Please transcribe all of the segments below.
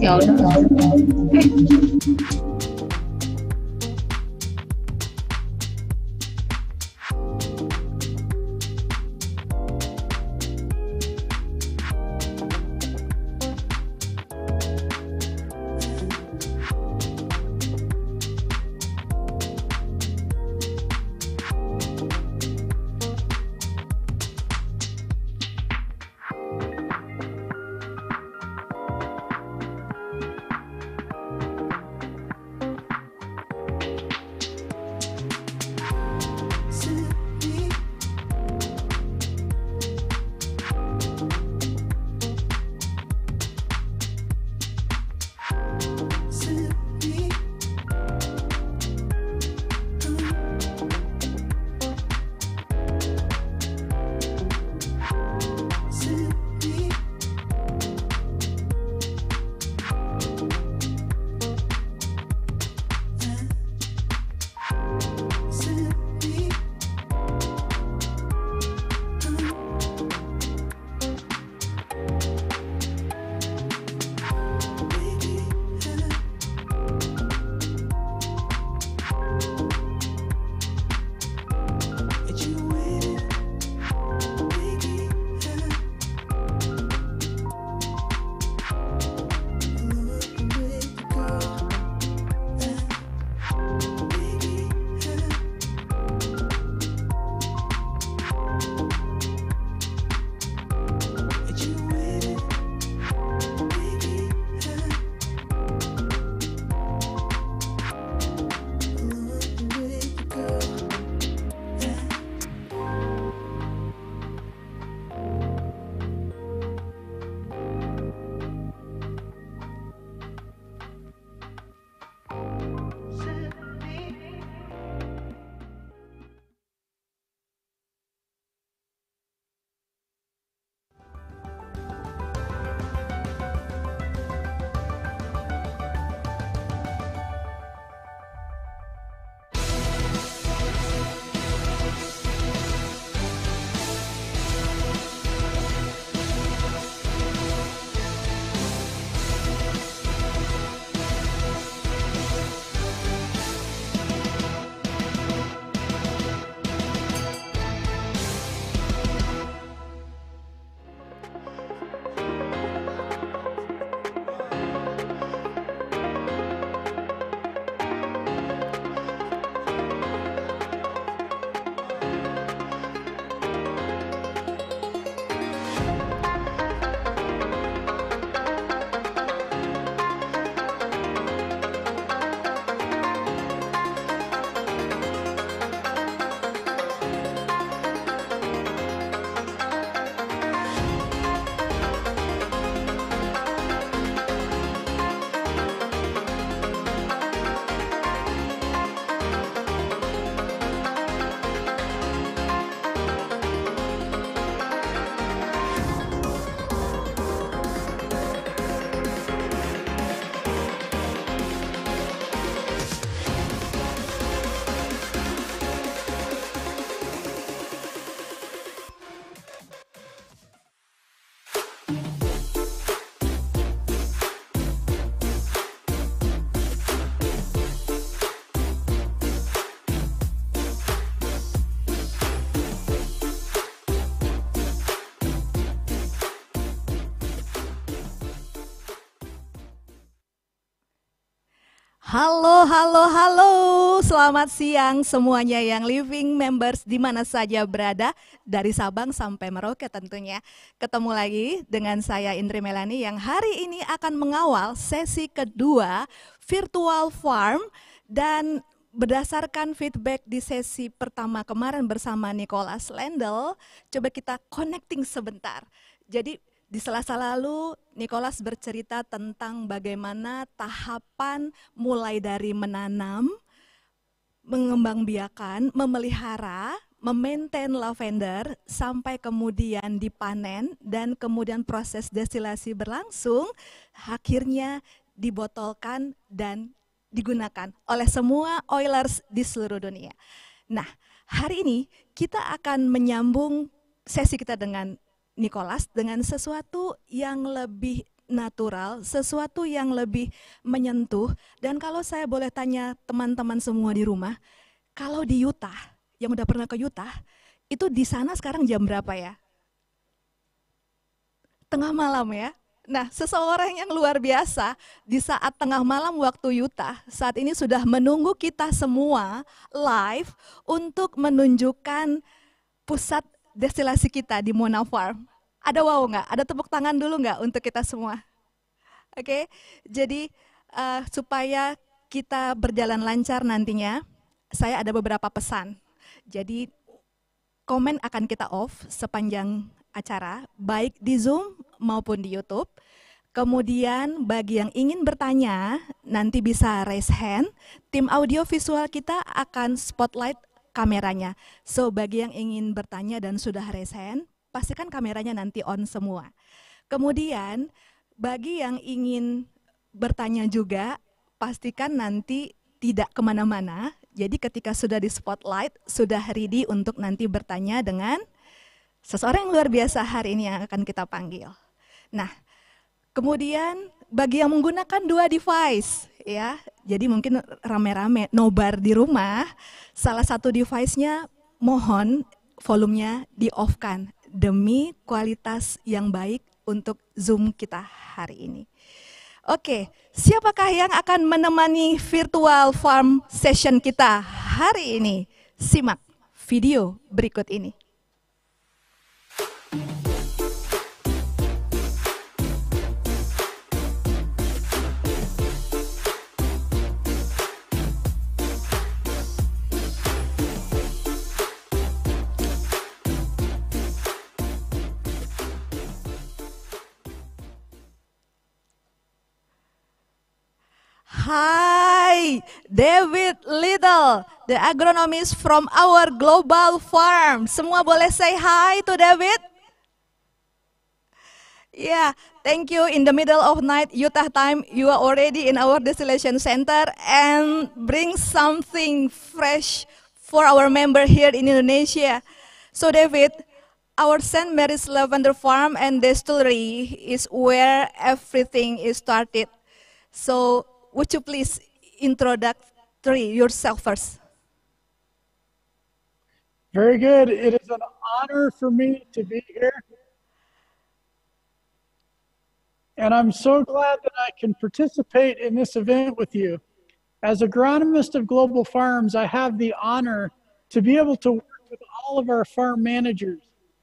有十 Halo, halo, halo. Selamat siang semuanya yang living members di mana saja berada dari Sabang sampai Merauke tentunya. Ketemu lagi dengan saya Indri Melani yang hari ini akan mengawal sesi kedua virtual farm dan berdasarkan feedback di sesi pertama kemarin bersama Nicholas Lendl, coba kita connecting sebentar. Jadi di sela-sela lalu, Nicholas bercerita tentang bagaimana tahapan mulai dari menanam, mengembangbiakan, memelihara, memaintain lavender sampai kemudian dipanen dan kemudian proses destilasi berlangsung, akhirnya dibotolkan dan digunakan oleh semua oilers di seluruh dunia. Nah, hari ini kita akan menyambung sesi kita dengan Nicholas dengan sesuatu yang lebih natural, sesuatu yang lebih menyentuh. Dan kalau saya boleh tanya teman-teman semua di rumah, kalau di Utah, yang udah pernah ke Utah, itu di sana sekarang jam berapa ya? Tengah malam ya. Nah, seseorang yang luar biasa di saat tengah malam waktu Utah saat ini sudah menunggu kita semua live untuk menunjukkan pusat destilasi kita di Mona Farm. Ada wow nggak? Ada tepuk tangan dulu nggak untuk kita semua? Oke, okay? jadi uh, supaya kita berjalan lancar nantinya, saya ada beberapa pesan. Jadi komen akan kita off sepanjang acara, baik di Zoom maupun di YouTube. Kemudian bagi yang ingin bertanya, nanti bisa raise hand. Tim audio visual kita akan spotlight kameranya. So bagi yang ingin bertanya dan sudah hand, pastikan kameranya nanti on semua. Kemudian bagi yang ingin bertanya juga, pastikan nanti tidak ke mana-mana. Jadi ketika sudah di spotlight, sudah ready untuk nanti bertanya dengan seseorang yang luar biasa hari ini yang akan kita panggil. Nah, kemudian bagi yang menggunakan dua device, ya, jadi mungkin rame-rame nobar di rumah, salah satu device-nya mohon volumenya di-off-kan demi kualitas yang baik untuk Zoom kita hari ini. Oke, siapakah yang akan menemani virtual farm session kita hari ini? Simak video berikut ini. Hi, David Little, the agronomist from our global farm. Semua boleh say hi to David? Yeah, thank you. In the middle of night, Utah time, you are already in our distillation center and bring something fresh for our member here in Indonesia. So David, our St. Mary's Lavender Farm and Distillery is where everything is started. So would you please introductory yourself first? Very good. It is an honor for me to be here. And I'm so glad that I can participate in this event with you. As agronomist of Global Farms, I have the honor to be able to work with all of our farm managers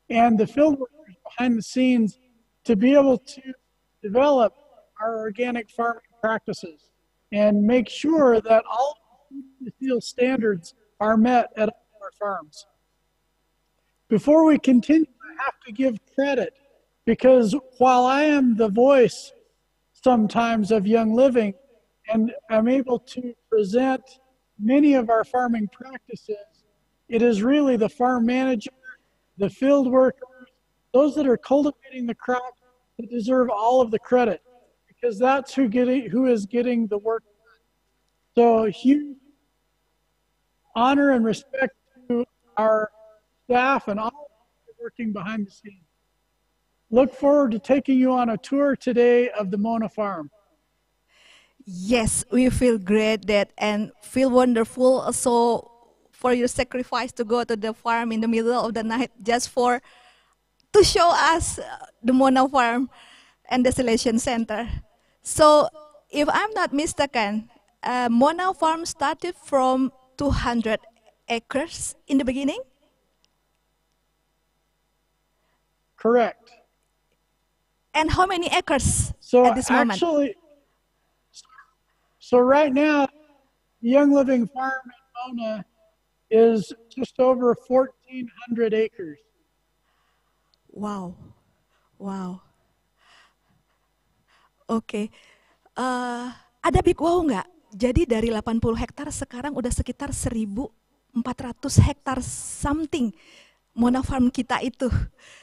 and the field workers behind the scenes to be able to develop our organic farming practices and make sure that all field standards are met at our farms. Before we continue, I have to give credit because while I am the voice sometimes of Young Living and I'm able to present many of our farming practices, it is really the farm manager, the field workers, those that are cultivating the crop that deserve all of the credit because that's who getting who is getting the work done. So huge honor and respect to our staff and all working behind the scenes. Look forward to taking you on a tour today of the Mona Farm. Yes, we feel great that and feel wonderful also for your sacrifice to go to the farm in the middle of the night just for to show us the Mona Farm and the Distillation Center. So, if I'm not mistaken, uh, Mona Farm started from 200 acres in the beginning? Correct. And how many acres So at this moment? actually, so right now, Young Living Farm in Mona is just over 1,400 acres. Wow, wow. Oke, Eh, ada big wow nggak? Jadi dari 80 hektar sekarang udah sekitar 1.400 hektar something Mona Farm kita itu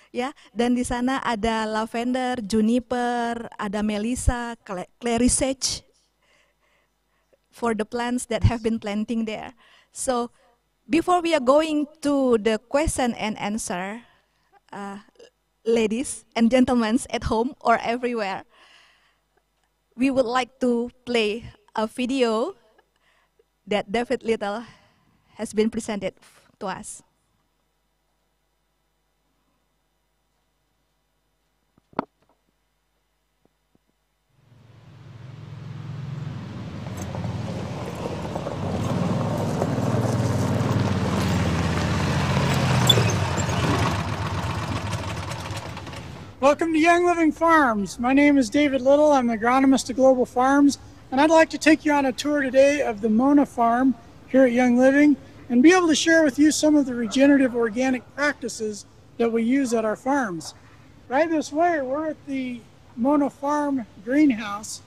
ya dan di sana ada lavender, juniper, ada melissa, cla- clary sage for the plants that have been planting there. So before we are going to the question and answer, uh, ladies and gentlemen at home or everywhere, we would like to play a video that David Little has been presented to us. Welcome to Young Living Farms. My name is David Little. I'm the agronomist at Global Farms, and I'd like to take you on a tour today of the Mona Farm here at Young Living and be able to share with you some of the regenerative organic practices that we use at our farms. Right this way, we're at the Mona Farm greenhouse,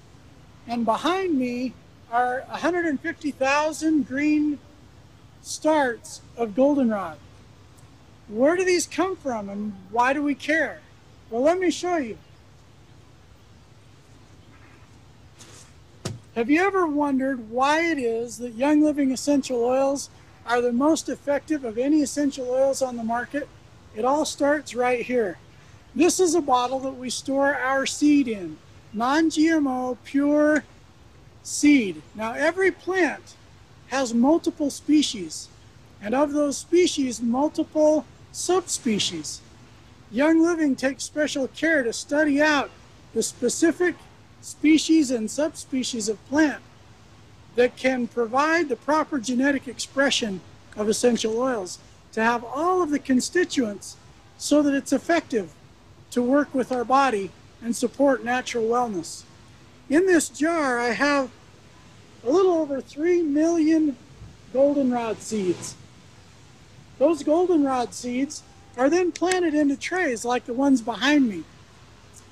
and behind me are 150,000 green starts of goldenrod. Where do these come from and why do we care? Well, let me show you. Have you ever wondered why it is that Young Living essential oils are the most effective of any essential oils on the market? It all starts right here. This is a bottle that we store our seed in, non-GMO, pure seed. Now every plant has multiple species, and of those species, multiple subspecies. Young Living takes special care to study out the specific species and subspecies of plant that can provide the proper genetic expression of essential oils to have all of the constituents so that it's effective to work with our body and support natural wellness. In this jar, I have a little over 3 million goldenrod seeds. Those goldenrod seeds are then planted into trays like the ones behind me.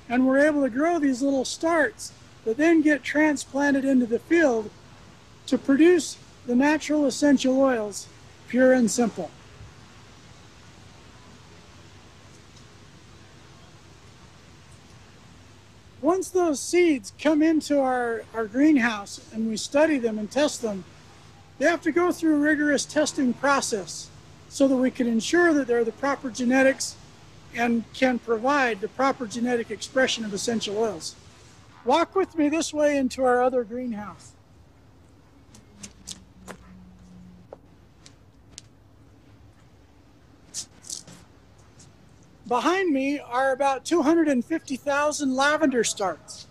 And we're able to grow these little starts that then get transplanted into the field to produce the natural essential oils, pure and simple. Once those seeds come into our, our greenhouse and we study them and test them, they have to go through a rigorous testing process so that we can ensure that they're the proper genetics and can provide the proper genetic expression of essential oils. Walk with me this way into our other greenhouse. Behind me are about 250,000 lavender starts.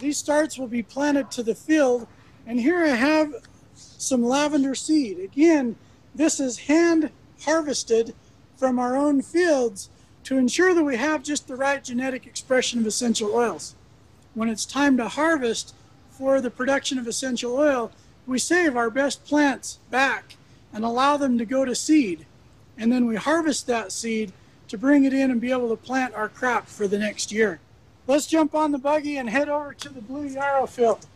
These starts will be planted to the field, and here I have some lavender seed. Again, this is hand harvested from our own fields to ensure that we have just the right genetic expression of essential oils. When it's time to harvest for the production of essential oil, we save our best plants back and allow them to go to seed. And then we harvest that seed to bring it in and be able to plant our crop for the next year. Let's jump on the buggy and head over to the Blue Yarrow field.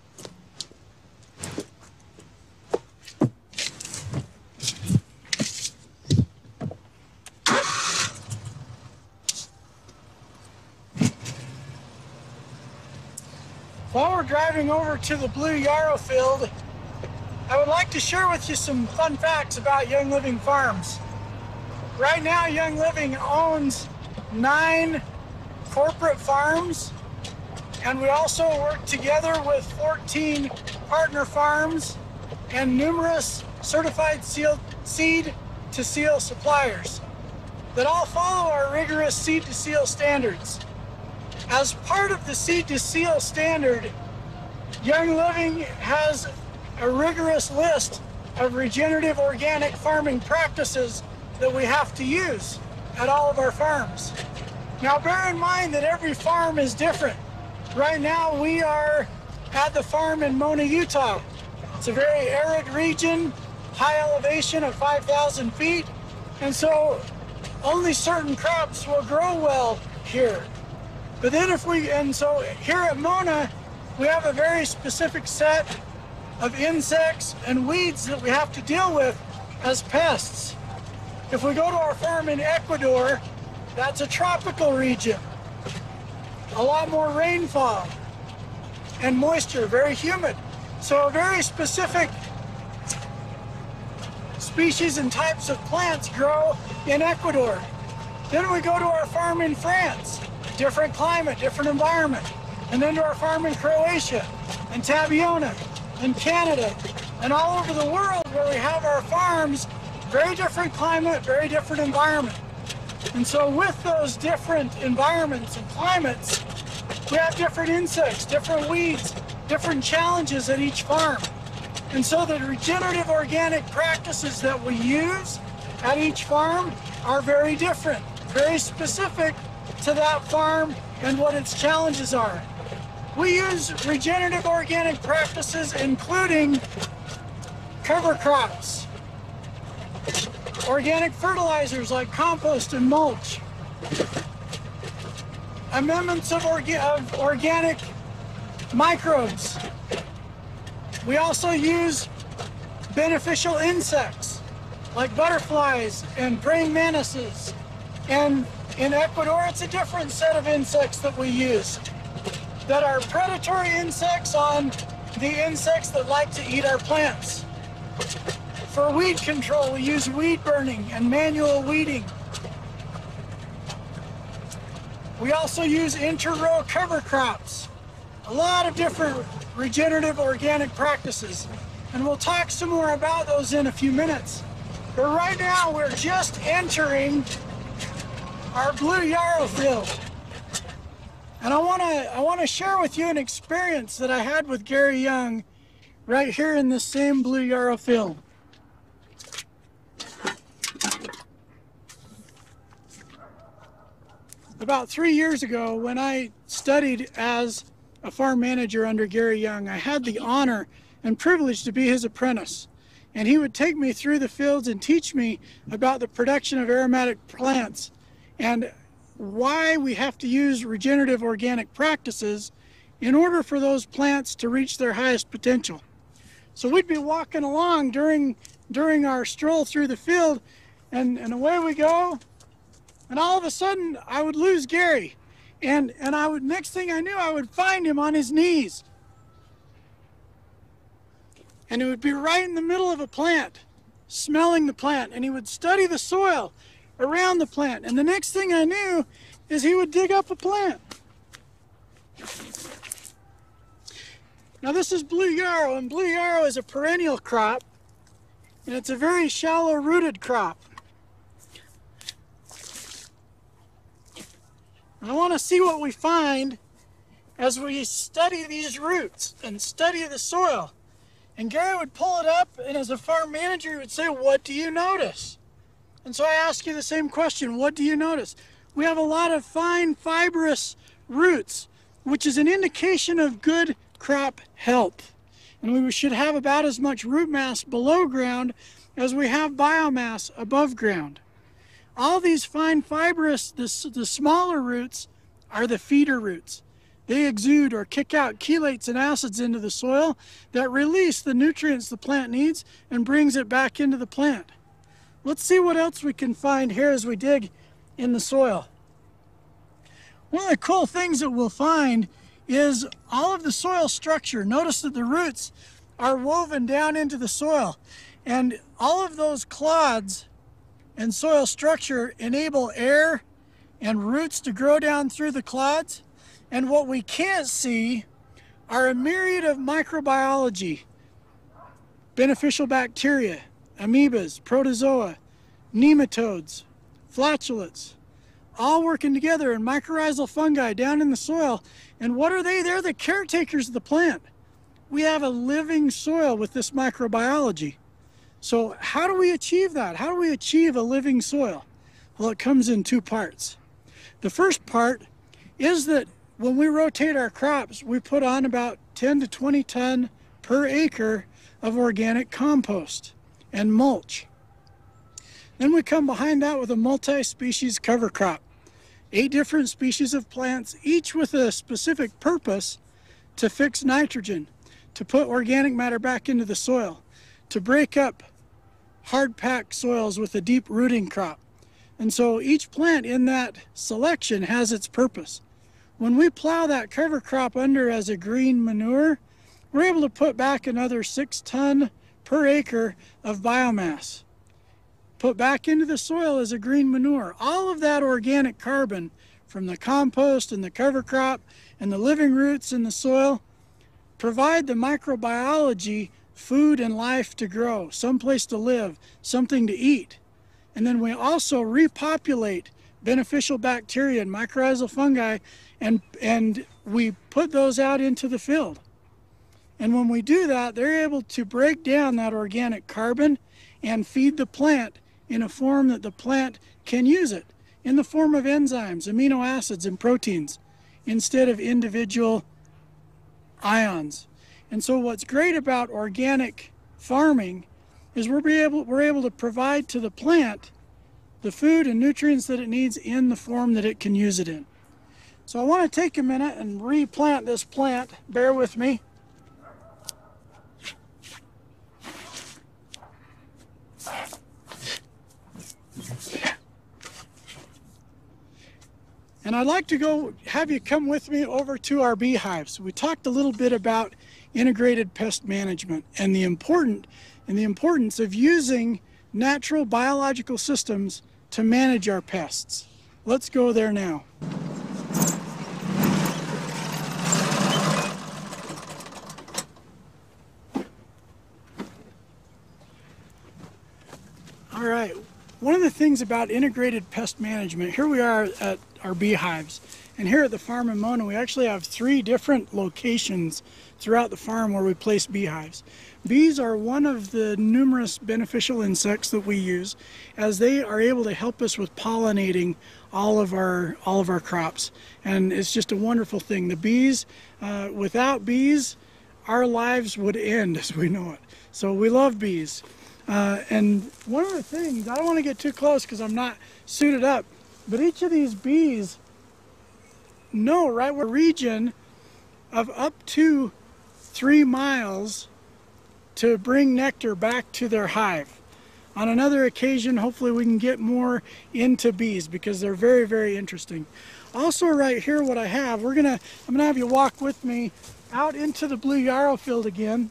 While we're driving over to the Blue Yarrow field, I would like to share with you some fun facts about Young Living Farms. Right now, Young Living owns nine corporate farms, and we also work together with 14 partner farms and numerous certified seed to seal suppliers that all follow our rigorous seed to seal standards. As part of the Seed to Seal standard, Young Living has a rigorous list of regenerative organic farming practices that we have to use at all of our farms. Now bear in mind that every farm is different. Right now we are at the farm in Mona, Utah. It's a very arid region, high elevation of 5,000 feet, and so only certain crops will grow well here. But then if we, and so here at Mona, we have a very specific set of insects and weeds that we have to deal with as pests. If we go to our farm in Ecuador, that's a tropical region. A lot more rainfall and moisture, very humid. So a very specific species and types of plants grow in Ecuador. Then we go to our farm in France different climate, different environment. and then to our farm in Croatia and Tabiona and Canada and all over the world where we have our farms, very different climate, very different environment. And so with those different environments and climates, we have different insects, different weeds, different challenges at each farm. And so the regenerative organic practices that we use at each farm are very different, very specific to that farm and what its challenges are. We use regenerative organic practices including cover crops, organic fertilizers like compost and mulch, amendments of, orga of organic microbes. We also use beneficial insects like butterflies and praying mantises. And in Ecuador, it's a different set of insects that we use that are predatory insects on the insects that like to eat our plants. For weed control, we use weed burning and manual weeding. We also use inter-row cover crops. A lot of different regenerative organic practices. And we'll talk some more about those in a few minutes. But right now we're just entering our blue yarrow field. And I want to I want to share with you an experience that I had with Gary Young right here in this same blue yarrow field. About three years ago, when I studied as a farm manager under Gary Young, I had the honor and privilege to be his apprentice. And he would take me through the fields and teach me about the production of aromatic plants and why we have to use regenerative organic practices in order for those plants to reach their highest potential. So we'd be walking along during during our stroll through the field and, and away we go. And all of a sudden I would lose Gary. And and I would next thing I knew I would find him on his knees. And he would be right in the middle of a plant, smelling the plant, and he would study the soil around the plant. And the next thing I knew is he would dig up a plant. Now this is blue yarrow, and blue yarrow is a perennial crop, and it's a very shallow rooted crop. And I want to see what we find as we study these roots and study the soil. And Gary would pull it up, and as a farm manager, he would say, What do you notice? And so I ask you the same question What do you notice? We have a lot of fine fibrous roots, which is an indication of good crop health. And we should have about as much root mass below ground as we have biomass above ground. All these fine fibrous, the, the smaller roots, are the feeder roots. They exude or kick out chelates and acids into the soil that release the nutrients the plant needs and brings it back into the plant. Let's see what else we can find here as we dig in the soil. One of the cool things that we'll find is all of the soil structure. Notice that the roots are woven down into the soil and all of those clods and soil structure enable air and roots to grow down through the clods. And what we can't see are a myriad of microbiology, beneficial bacteria, amoebas, protozoa, nematodes, flagellates, all working together and mycorrhizal fungi down in the soil. And what are they? They're the caretakers of the plant. We have a living soil with this microbiology. So how do we achieve that? How do we achieve a living soil? Well, it comes in two parts. The first part is that when we rotate our crops, we put on about 10 to 20 ton per acre of organic compost and mulch. Then we come behind that with a multi-species cover crop. Eight different species of plants, each with a specific purpose to fix nitrogen, to put organic matter back into the soil, to break up hard packed soils with a deep rooting crop. And so each plant in that selection has its purpose. When we plow that cover crop under as a green manure, we're able to put back another six ton per acre of biomass put back into the soil as a green manure. All of that organic carbon from the compost and the cover crop and the living roots in the soil provide the microbiology food and life to grow, someplace to live, something to eat. And then we also repopulate beneficial bacteria and mycorrhizal fungi and, and we put those out into the field. And when we do that, they're able to break down that organic carbon and feed the plant in a form that the plant can use it in the form of enzymes, amino acids, and proteins instead of individual ions. And so what's great about organic farming is we're able, we're able to provide to the plant the food and nutrients that it needs in the form that it can use it in. So I want to take a minute and replant this plant. Bear with me. And I'd like to go have you come with me over to our beehives. We talked a little bit about integrated pest management and the important and the importance of using natural biological systems to manage our pests. Let's go there now. All right, one of the things about integrated pest management, here we are at our beehives. And here at the farm in Mona, we actually have three different locations throughout the farm where we place beehives. Bees are one of the numerous beneficial insects that we use as they are able to help us with pollinating all of our all of our crops and it's just a wonderful thing the bees uh, without bees our lives would end as we know it so we love bees uh, and one of the things I don't want to get too close because I'm not suited up but each of these bees know right where region of up to three miles to bring nectar back to their hive. On another occasion, hopefully we can get more into bees because they're very, very interesting. Also right here, what I have, we're gonna, I'm gonna have you walk with me out into the blue yarrow field again.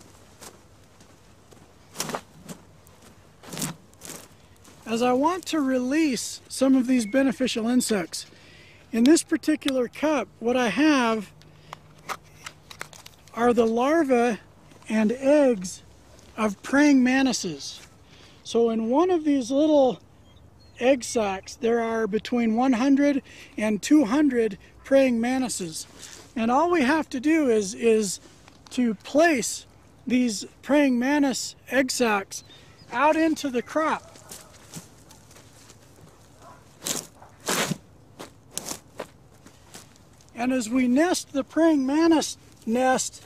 As I want to release some of these beneficial insects. In this particular cup, what I have are the larvae and eggs of praying mantises. So in one of these little egg sacs, there are between 100 and 200 praying mantises. And all we have to do is, is to place these praying mantis egg sacs out into the crop. And as we nest the praying mantis nest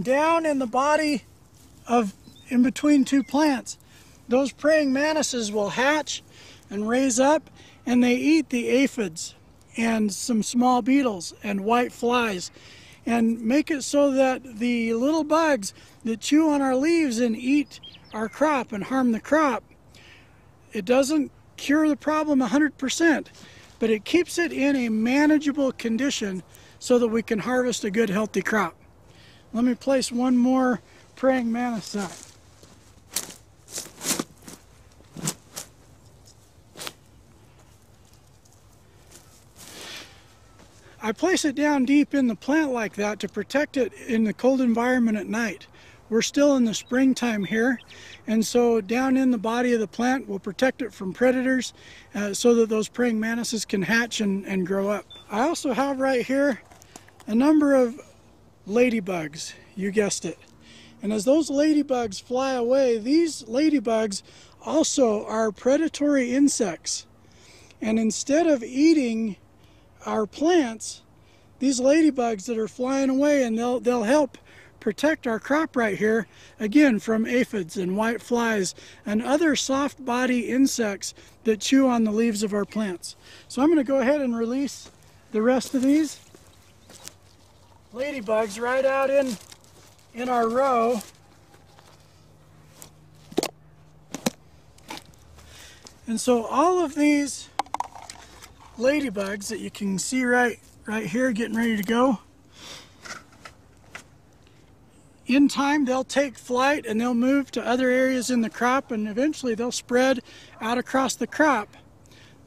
down in the body of in between two plants, those praying mantises will hatch and raise up and they eat the aphids and some small beetles and white flies and make it so that the little bugs that chew on our leaves and eat our crop and harm the crop, it doesn't cure the problem 100%, but it keeps it in a manageable condition so that we can harvest a good healthy crop. Let me place one more praying mantis sac. I place it down deep in the plant like that to protect it in the cold environment at night. We're still in the springtime here, and so down in the body of the plant will protect it from predators uh, so that those praying mantises can hatch and, and grow up. I also have right here a number of ladybugs, you guessed it. And as those ladybugs fly away, these ladybugs also are predatory insects. And instead of eating our plants, these ladybugs that are flying away and they'll, they'll help protect our crop right here, again, from aphids and white flies and other soft body insects that chew on the leaves of our plants. So I'm going to go ahead and release the rest of these ladybugs right out in, in our row. And so all of these ladybugs that you can see right right here getting ready to go in time they'll take flight and they'll move to other areas in the crop and eventually they'll spread out across the crop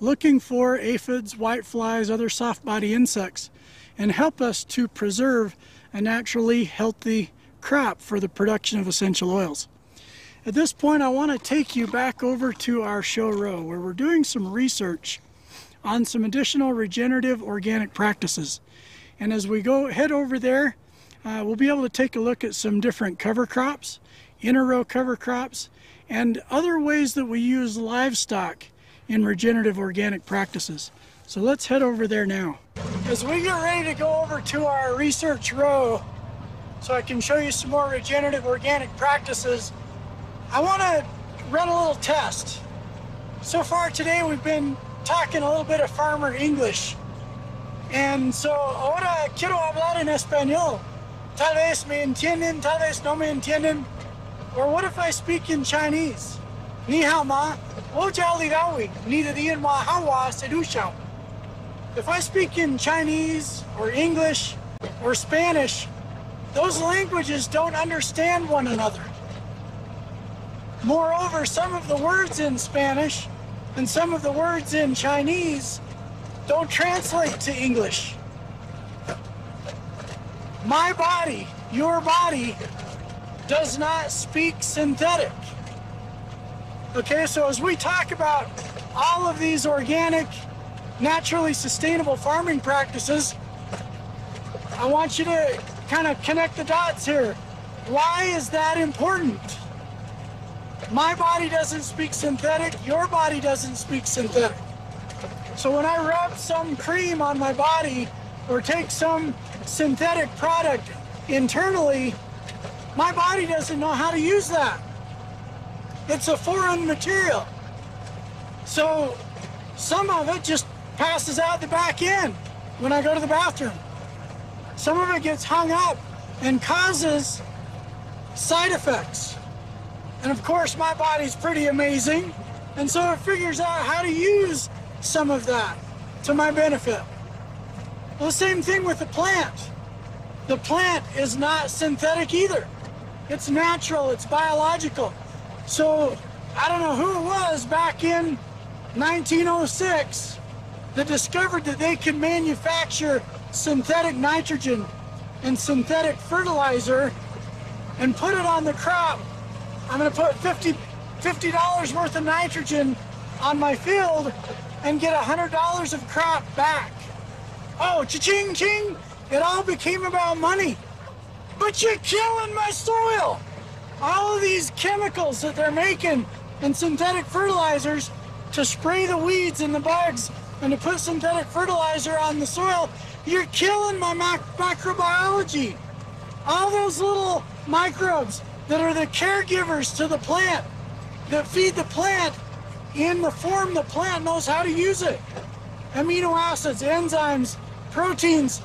looking for aphids, whiteflies, other soft body insects, and help us to preserve a naturally healthy crop for the production of essential oils. At this point, I want to take you back over to our show row where we're doing some research on some additional regenerative organic practices. And as we go head over there, uh, we'll be able to take a look at some different cover crops, inner row cover crops, and other ways that we use livestock in regenerative organic practices. So let's head over there now. As we get ready to go over to our research row, so I can show you some more regenerative organic practices, I want to run a little test. So far today we've been talking a little bit of farmer English. And so ahora quiero hablar en español. Tal vez me entienden, tal vez no me entienden. Or what if I speak in Chinese? Ni hao ma, wo jiao li dao wei, ni de dian wa du xiao. If I speak in Chinese or English or Spanish, those languages don't understand one another. Moreover, some of the words in Spanish and some of the words in Chinese don't translate to English. My body, your body, does not speak synthetic. Okay, so as we talk about all of these organic, naturally sustainable farming practices, I want you to kind of connect the dots here. Why is that important? My body doesn't speak synthetic, your body doesn't speak synthetic. So when I rub some cream on my body or take some synthetic product internally, my body doesn't know how to use that. It's a foreign material. So some of it just passes out the back end when I go to the bathroom. Some of it gets hung up and causes side effects. And of course, my body's pretty amazing. And so it figures out how to use some of that to my benefit. Well, the same thing with the plant. The plant is not synthetic either. It's natural, it's biological. So I don't know who it was back in 1906 that discovered that they could manufacture synthetic nitrogen and synthetic fertilizer and put it on the crop. I'm going to put 50 $50 worth of nitrogen on my field and get $100 of crop back. Oh, cha-ching, ching, it all became about money. But you're killing my soil. All of these chemicals that they're making and synthetic fertilizers to spray the weeds and the bugs and to put synthetic fertilizer on the soil, you're killing my microbiology. All those little microbes that are the caregivers to the plant, that feed the plant in the form the plant knows how to use it. Amino acids, enzymes, proteins,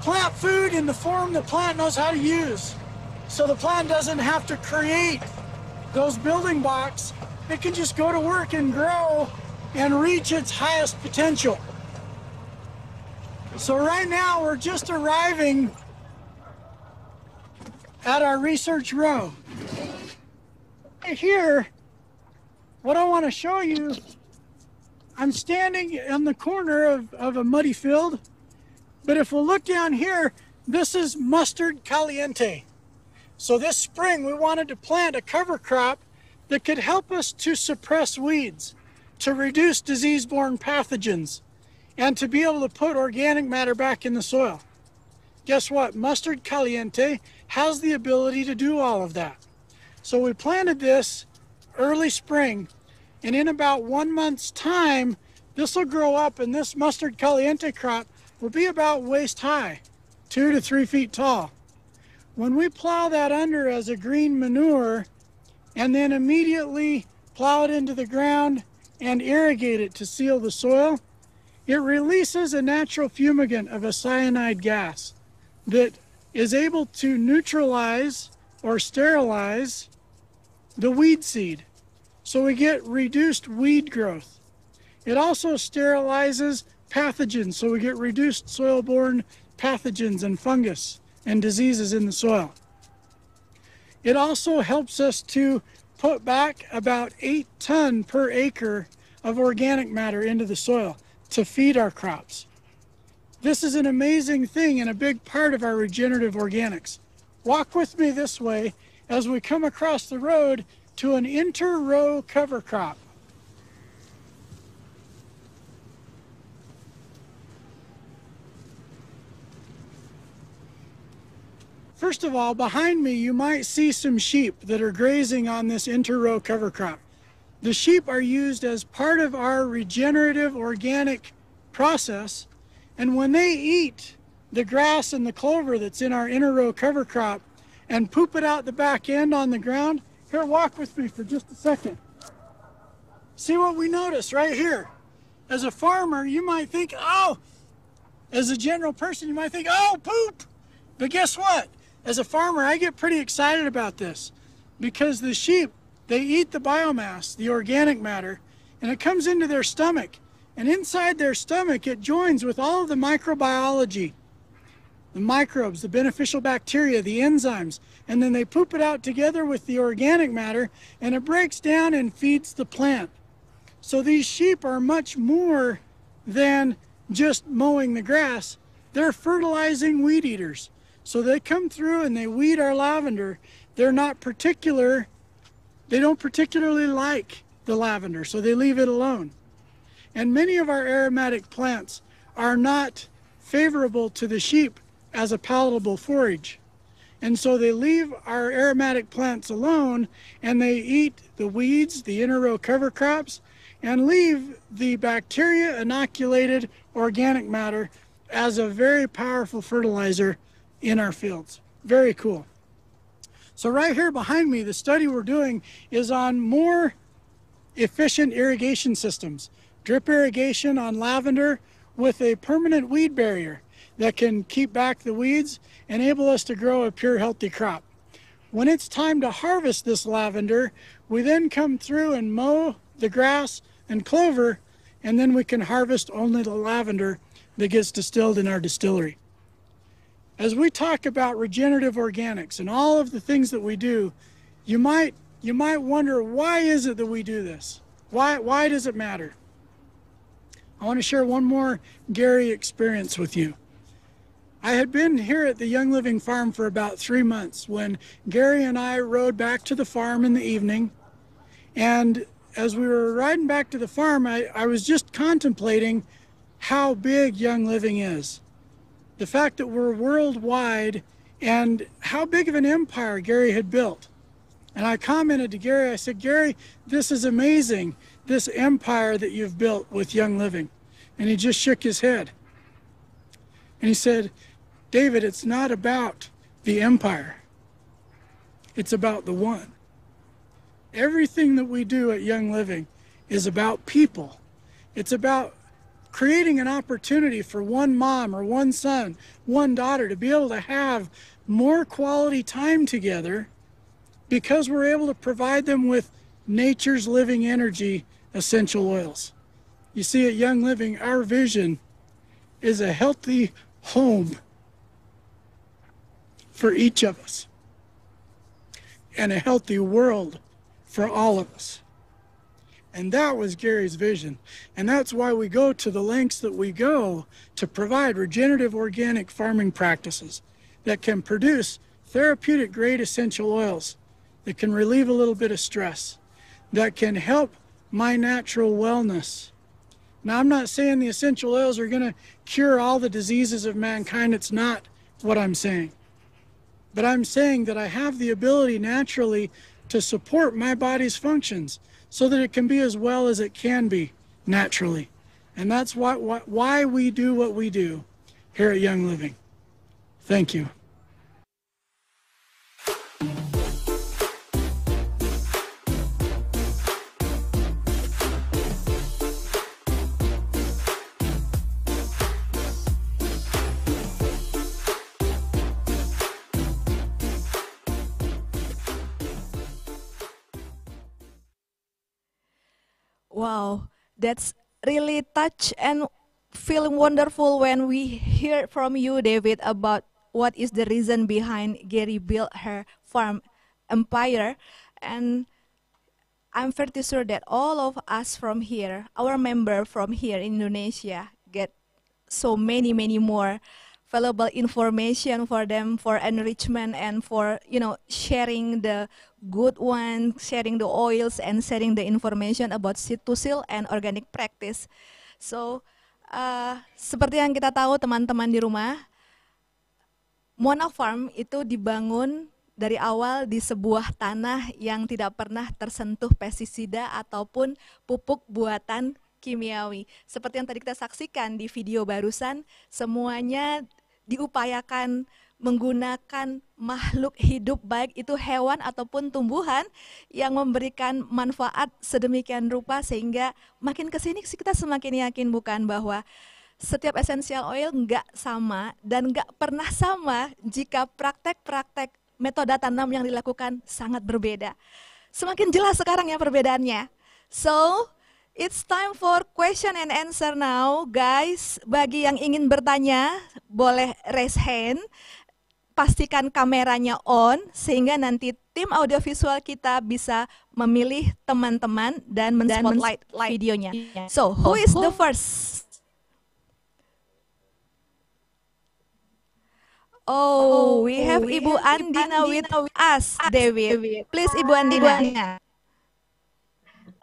plant food in the form the plant knows how to use. So the plant doesn't have to create those building blocks. It can just go to work and grow and reach its highest potential. So right now we're just arriving at our research row. Here, what I want to show you, I'm standing on the corner of, of a muddy field, but if we look down here, this is mustard caliente. So this spring we wanted to plant a cover crop that could help us to suppress weeds, to reduce disease-borne pathogens, and to be able to put organic matter back in the soil. Guess what? Mustard caliente has the ability to do all of that. So we planted this early spring, and in about one month's time, this will grow up, and this mustard caliente crop will be about waist high, two to three feet tall. When we plow that under as a green manure, and then immediately plow it into the ground and irrigate it to seal the soil, it releases a natural fumigant of a cyanide gas that is able to neutralize or sterilize the weed seed. So we get reduced weed growth. It also sterilizes pathogens, so we get reduced soil borne pathogens and fungus and diseases in the soil. It also helps us to put back about 8 ton per acre of organic matter into the soil to feed our crops. This is an amazing thing and a big part of our regenerative organics. Walk with me this way as we come across the road to an inter-row cover crop. First of all, behind me, you might see some sheep that are grazing on this inter-row cover crop. The sheep are used as part of our regenerative organic process, and when they eat the grass and the clover that's in our inter-row cover crop and poop it out the back end on the ground, here, walk with me for just a second. See what we notice right here. As a farmer, you might think, oh, as a general person, you might think, oh, poop. But guess what? As a farmer, I get pretty excited about this because the sheep, they eat the biomass, the organic matter, and it comes into their stomach. And inside their stomach, it joins with all of the microbiology, the microbes, the beneficial bacteria, the enzymes, and then they poop it out together with the organic matter and it breaks down and feeds the plant. So these sheep are much more than just mowing the grass. They're fertilizing weed eaters. So they come through and they weed our lavender. They're not particular, they don't particularly like the lavender, so they leave it alone. And many of our aromatic plants are not favorable to the sheep as a palatable forage. And so they leave our aromatic plants alone and they eat the weeds, the inter-row cover crops, and leave the bacteria inoculated organic matter as a very powerful fertilizer in our fields. Very cool. So right here behind me, the study we're doing is on more efficient irrigation systems. Drip irrigation on lavender with a permanent weed barrier that can keep back the weeds, and enable us to grow a pure healthy crop. When it's time to harvest this lavender, we then come through and mow the grass and clover, and then we can harvest only the lavender that gets distilled in our distillery. As we talk about regenerative organics and all of the things that we do, you might you might wonder why is it that we do this? Why why does it matter? I want to share one more Gary experience with you. I had been here at the Young Living Farm for about three months when Gary and I rode back to the farm in the evening. And as we were riding back to the farm, I, I was just contemplating how big Young Living is. The fact that we're worldwide and how big of an empire Gary had built. And I commented to Gary, I said, Gary, this is amazing, this empire that you've built with Young Living. And he just shook his head. And he said, David, it's not about the empire, it's about the one. Everything that we do at Young Living is about people. It's about creating an opportunity for one mom or one son, one daughter to be able to have more quality time together because we're able to provide them with nature's living energy essential oils. You see, at Young Living, our vision is a healthy home for each of us and a healthy world for all of us. And that was Gary's vision. And that's why we go to the lengths that we go to provide regenerative organic farming practices that can produce therapeutic grade essential oils that can relieve a little bit of stress, that can help my natural wellness. Now, I'm not saying the essential oils are going to cure all the diseases of mankind. It's not what I'm saying. But I'm saying that I have the ability naturally to support my body's functions so that it can be as well as it can be naturally. And that's why, why we do what we do here at Young Living. Thank you. Wow, that's really touch and feeling wonderful when we hear from you, David, about what is the reason behind Gary built her farm empire. And I'm pretty sure that all of us from here, our member from here in Indonesia, get so many, many more valuable information for them for enrichment and for you know sharing the good one, sharing the oils and sharing the information about seed to seal and organic practice. So uh, seperti yang kita tahu teman-teman di rumah, Mona Farm itu dibangun dari awal di sebuah tanah yang tidak pernah tersentuh pestisida ataupun pupuk buatan kimiawi. Seperti yang tadi kita saksikan di video barusan, semuanya diupayakan menggunakan makhluk hidup baik itu hewan ataupun tumbuhan yang memberikan manfaat sedemikian rupa sehingga makin ke sini kita semakin yakin bukan bahwa setiap essential oil nggak sama dan nggak pernah sama jika praktek-praktek metode tanam yang dilakukan sangat berbeda. Semakin jelas sekarang ya perbedaannya. So, it's time for question and answer now, guys. Bagi yang ingin bertanya, boleh raise hand. Pastikan kameranya on sehingga nanti tim audiovisual kita bisa memilih teman-teman dan men-spotlight videonya. So, who is the first? Oh, we have Ibu Andina with us, David. Please, Ibu Andina.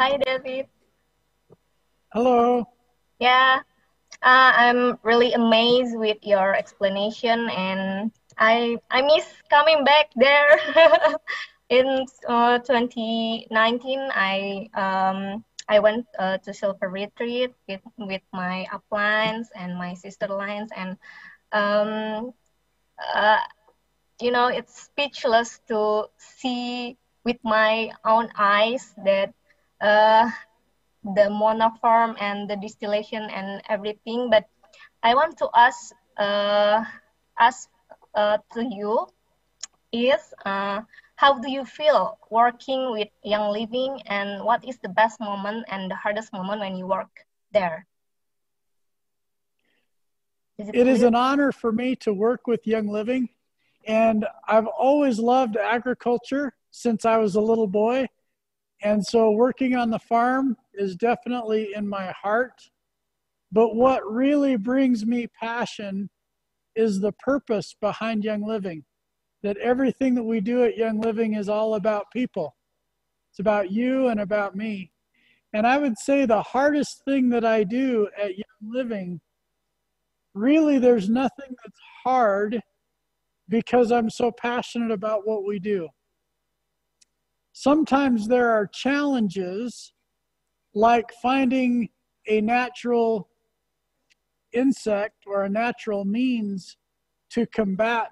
Hi, David. Hello. Yeah, uh, I'm really amazed with your explanation, and I I miss coming back there. In uh, 2019, I um, I went uh, to Silver Retreat with, with my uplines and my sister lines, and um, uh, you know, it's speechless to see with my own eyes that uh, the Mona farm and the distillation and everything. But I want to ask uh, ask uh, to you is uh, how do you feel working with Young Living and what is the best moment and the hardest moment when you work there? Is it, it is an honor for me to work with Young Living. And I've always loved agriculture since I was a little boy. And so working on the farm is definitely in my heart. But what really brings me passion is the purpose behind Young Living. That everything that we do at Young Living is all about people. It's about you and about me. And I would say the hardest thing that I do at Young Living really there's nothing that's hard because I'm so passionate about what we do. Sometimes there are challenges like finding a natural insect or a natural means to combat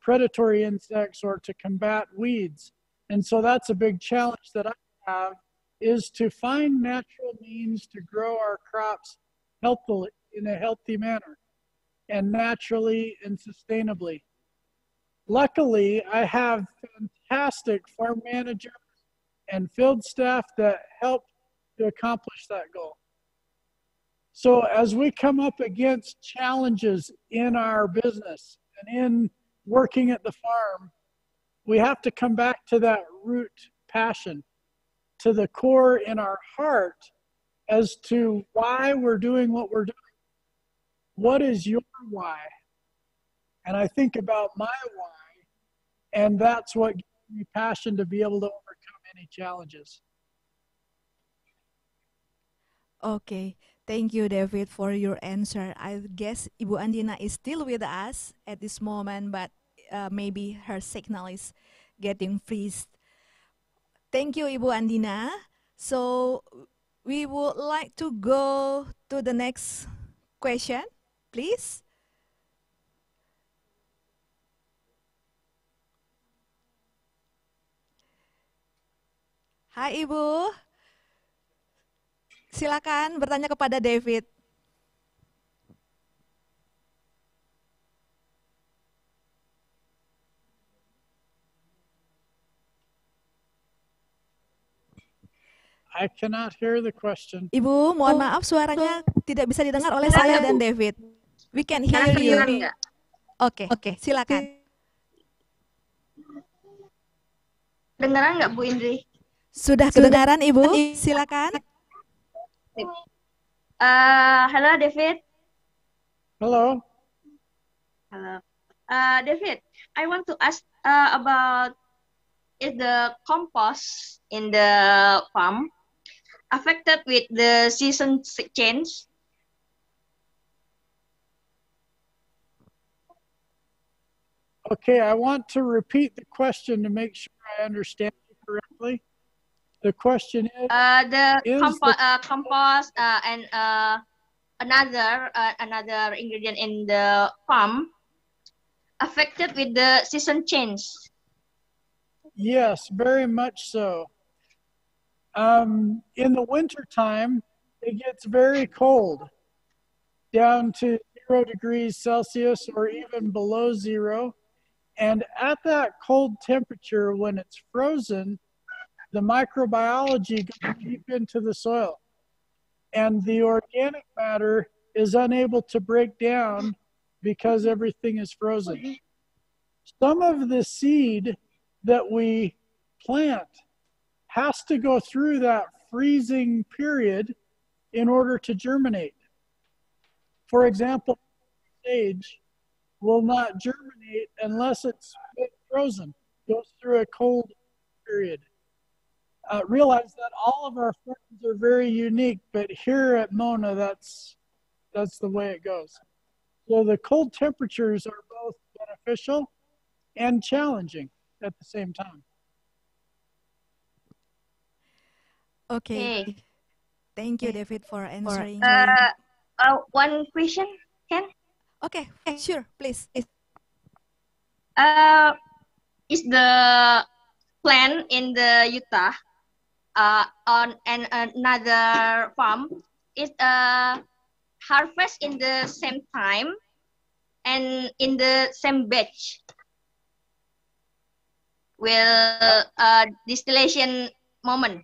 predatory insects or to combat weeds. And so that's a big challenge that I have is to find natural means to grow our crops healthily in a healthy manner and naturally and sustainably. Luckily, I have fantastic farm managers and field staff that help to accomplish that goal. So, as we come up against challenges in our business and in working at the farm, we have to come back to that root passion, to the core in our heart as to why we're doing what we're doing. What is your why? And I think about my why, and that's what me passion to be able to overcome any challenges. Okay, thank you, David, for your answer. I guess Ibu Andina is still with us at this moment, but uh, maybe her signal is getting freezed. Thank you, Ibu Andina. So we would like to go to the next question please? Hai Ibu. Silakan bertanya kepada David. I cannot hear the question. Ibu, mohon maaf suaranya tidak bisa didengar oleh saya dan David. We can hear you. Oke, okay, oke, okay, silakan. Dengeran nggak Bu Indri? Sudah kedengaran Ibu? Silakan. Uh, hello, David. Hello. Hello. Uh, David, I want to ask uh, about is the compost in the farm affected with the season change? Okay, I want to repeat the question to make sure I understand it correctly. The question is Uh, the Is compo- the- uh, compost uh, and uh, another uh, another ingredient in the farm affected with the season change. Yes, very much so. Um, in the wintertime, it gets very cold, down to zero degrees Celsius or even below zero. And at that cold temperature, when it's frozen, the microbiology goes deep into the soil. And the organic matter is unable to break down because everything is frozen. Some of the seed that we plant has to go through that freezing period in order to germinate. For example, sage will not germinate unless it's frozen, goes through a cold period. Uh, realize that all of our farms are very unique, but here at Mona, that's that's the way it goes. So the cold temperatures are both beneficial and challenging at the same time. Okay. Okay. Thank you, David, for answering. Uh, uh, one question, Ken. Okay, sure, please. Uh, is the plant in the Utah uh, on an, another farm is uh, harvest in the same time and in the same batch will uh, distillation moment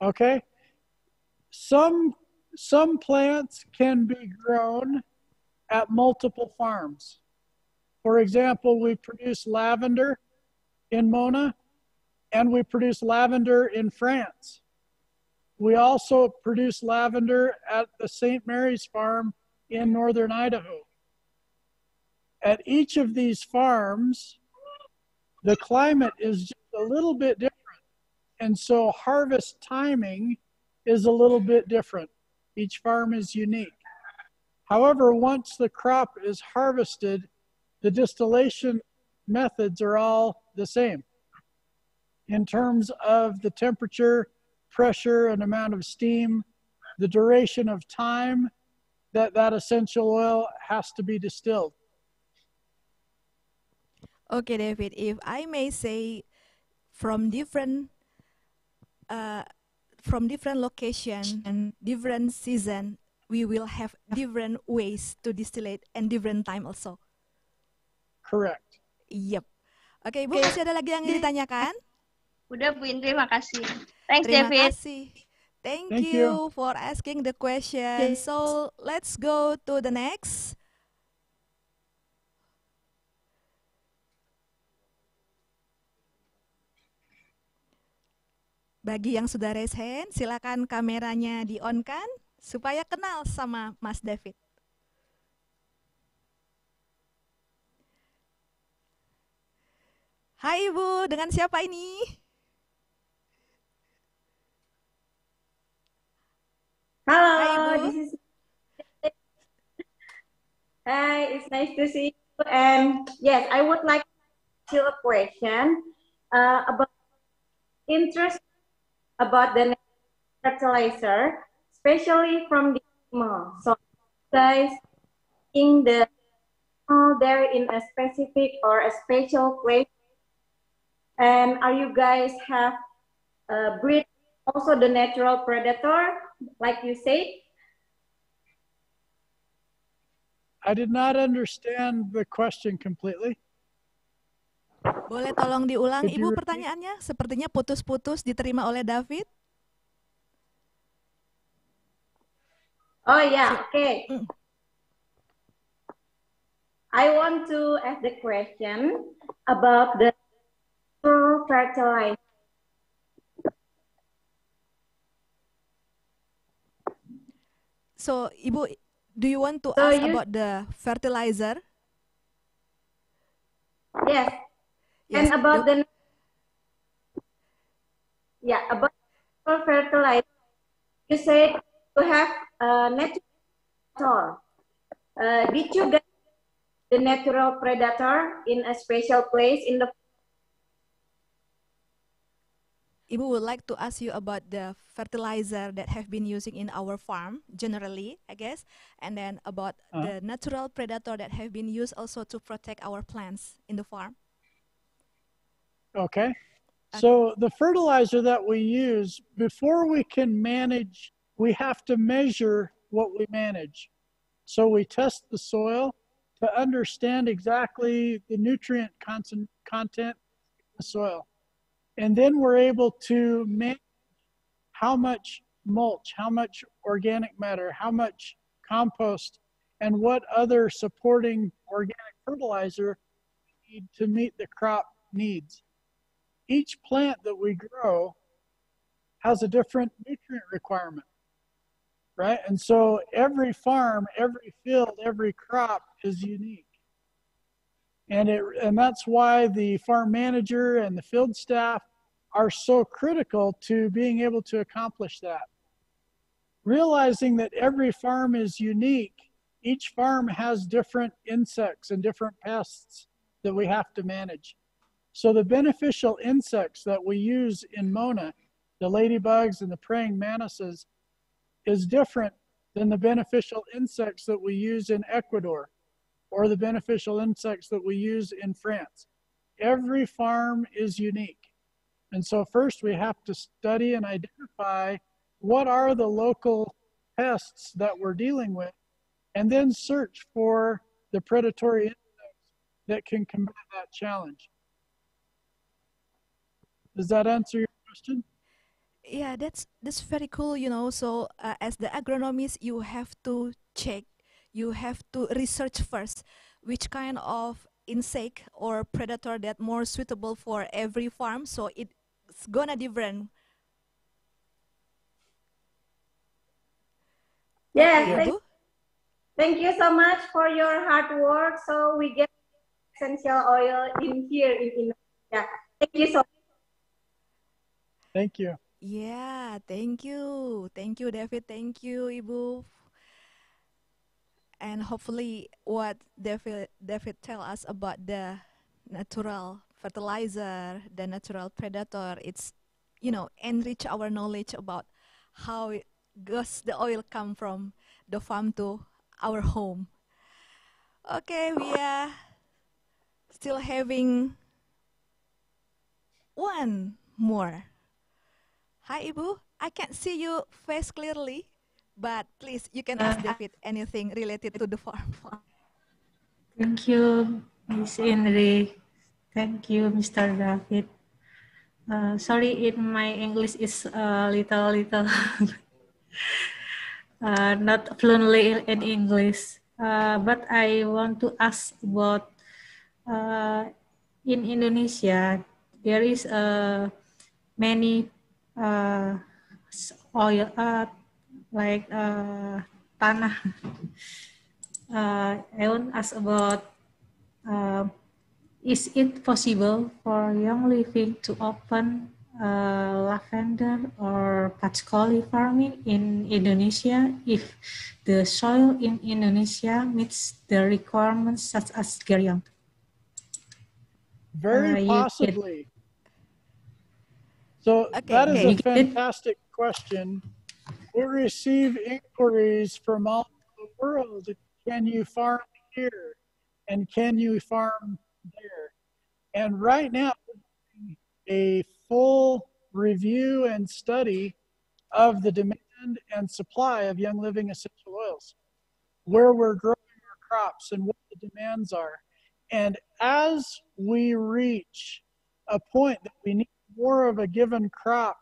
Okay. Some some plants can be grown at multiple farms. For example, we produce lavender in Mona and we produce lavender in France. We also produce lavender at the St. Maries farm in northern Idaho. At each of these farms, the climate is just a little bit different. And so harvest timing is a little bit different. Each farm is unique. However, once the crop is harvested, the distillation methods are all the same in terms of the temperature, pressure, and amount of steam, the duration of time that that essential oil has to be distilled. Okay, David, if I may say, from different uh, from different location and different season, we will have different ways to distillate and different time also. Correct. Yep. Oke, Ibu masih ada lagi yang ingin ditanyakan? Udah Bu Indri makasih thanks Terima David kasih. Thank, Thank you you. for asking the question. So let's go to the next. Bagi yang sudah raise hand, silakan kameranya di-on-kan supaya kenal sama Mas David. Hai Ibu, dengan siapa ini? Hello, Hi, this is. Hi, it's nice to see you. And yes, I would like to ask you a question uh, about interest about the fertilizer, especially from the animal. So, guys, in the animal, they're in a specific or a special place, and are you guys have uh, breed also the natural predator, like you said? I did not understand the question completely. Boleh tolong diulang Could Ibu pertanyaannya? Sepertinya putus-putus diterima oleh David. Oh yeah, okay. Mm. I want to ask the question about the fertilizer. So, Ibu, do you want to So ask you- about the fertilizer? Yes. Yes, And about you- the yeah about natural fertilizer, you said you have a natural. Uh, did you get the natural predator in a special place in the Ibu would like to ask you about the fertilizer that have been using in our farm generally, I guess, and then about Uh-huh. the natural predator that have been used also to protect our plants in the farm. Okay. So the fertilizer that we use, before we can manage, we have to measure what we manage. So we test the soil to understand exactly the nutrient content, content in the soil. And then we're able to manage how much mulch, how much organic matter, how much compost, and what other supporting organic fertilizer we need to meet the crop needs each plant that we grow has a different nutrient requirement, right? And so every farm, every field, every crop is unique. And it and that's why the farm manager and the field staff are so critical to being able to accomplish that. Realizing that every farm is unique, each farm has different insects and different pests that we have to manage. So the beneficial insects that we use in Mona, the ladybugs and the praying mantises, is different than the beneficial insects that we use in Ecuador or the beneficial insects that we use in France. Every farm is unique. And so first we have to study and identify what are the local pests that we're dealing with and then search for the predatory insects that can combat that challenge. Does that answer your question? Yeah, that's that's very cool, you know. So uh, as the agronomist, you have to check, you have to research first which kind of insect or predator that more suitable for every farm. So it's gonna different. Yes, Okay, thank, thank you so much for your hard work. So we get essential oil in here in Indonesia. Thank you so Thank you. Yeah, thank you. Thank you, David. Thank you, Ibu. And hopefully what David David tell us about the natural fertilizer, the natural predator, it's you know, enrich our knowledge about how it goes the oil come from the farm to our home. Okay, we are still having one more. Hi, Ibu. I can't see you face clearly, but please, you can ask David anything related to the farm. Thank you, Miss Indri. Thank you, Mr. David. Uh, sorry, in my English is a little, little uh, not fluently in English. Uh, but I want to ask about uh, in Indonesia, there is uh, many uh, oil, uh, like uh, tanah. Uh, I want to ask about uh, is it possible for young living to open uh, lavender or patchouli farming in Indonesia if the soil in Indonesia meets the requirements such as Geryong? Very Uh, possibly. So Okay, that is okay. a fantastic question. We receive inquiries from all over the world. Can you farm here? And can you farm And right now, a full review and study of the demand and supply of Young Living essential oils, where we're growing our crops and what the demands are. And as we reach a point that we need more of a given crop,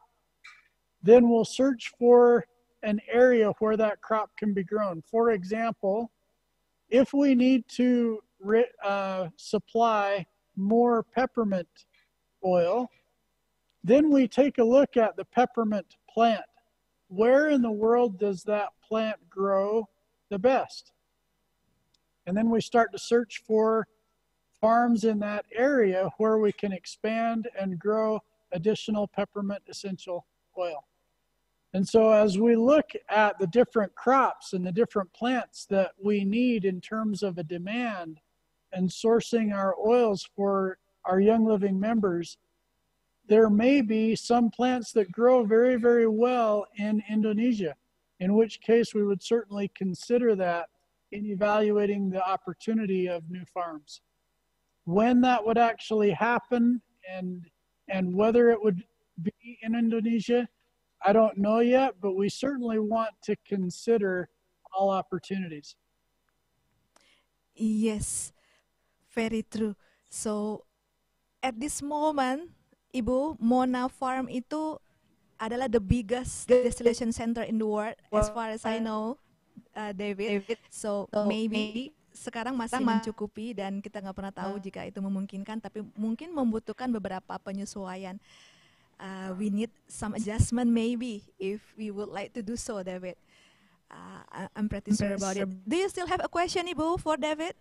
then we'll search for an area where that crop can be grown. For example, if we need to uh, supply more peppermint oil, Then we take a look at the peppermint plant. Where in the world does that plant grow the best? And then we start to search for farms in that area where we can expand and grow additional peppermint essential oil. And so, as we look at the different crops and the different plants that we need in terms of a demand and sourcing our oils for our Young Living members, there may be some plants that grow very, very well in Indonesia, in which case we would certainly consider that in evaluating the opportunity of new farms. When that would actually happen and and whether it would be in Indonesia, I don't know yet, but we certainly want to consider all opportunities. Yes, very true. So at this moment, Ibu, Mona Farm itu adalah the biggest distillation center in the world as far as I know, uh, David. So maybe sekarang masih mencukupi dan kita nggak pernah tahu jika itu memungkinkan, tapi mungkin membutuhkan beberapa penyesuaian. Uh, we need some adjustment maybe if we would like to do so, David. Uh, I'm pretty sure about it. Do you still have a question, Ibu, for David?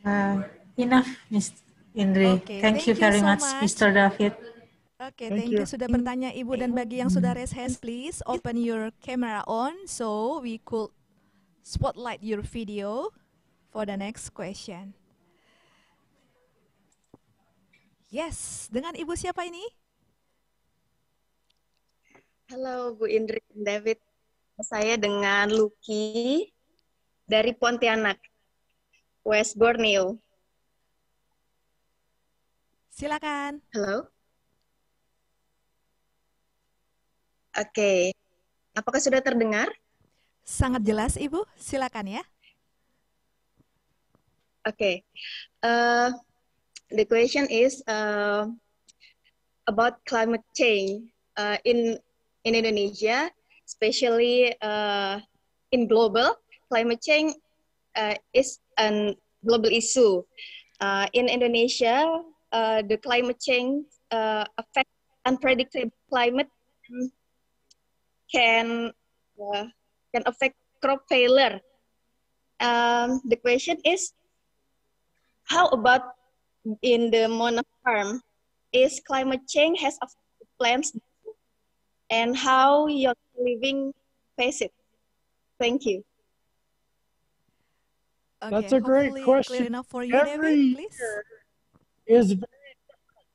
Uh, enough, Ms. Indri. Okay, thank, thank you you very so much, much. Mr. David. Oke, Thank thank you you. sudah bertanya Ibu dan bagi yang sudah raise hands please open your camera on so we could spotlight your video for the next question. Yes, dengan Ibu siapa ini? Halo Bu Indri dan David. Saya dengan Lucky dari Pontianak, West Borneo. Silakan. Halo. Oke. Apakah sudah terdengar? Sangat jelas Ibu, silakan ya. Okay. Uh, the question is uh, about climate change uh, in in Indonesia, especially uh, in global. Climate change uh, is a global issue. Uh, in Indonesia, uh, the climate change uh, affect unpredictable climate can uh, can affect crop failure. Um, the question is, how about in the Mona farm? Is climate change has affected plants and how your living face it? Thank you. Okay, That's a great question. Clear enough for you, Every David, year is very different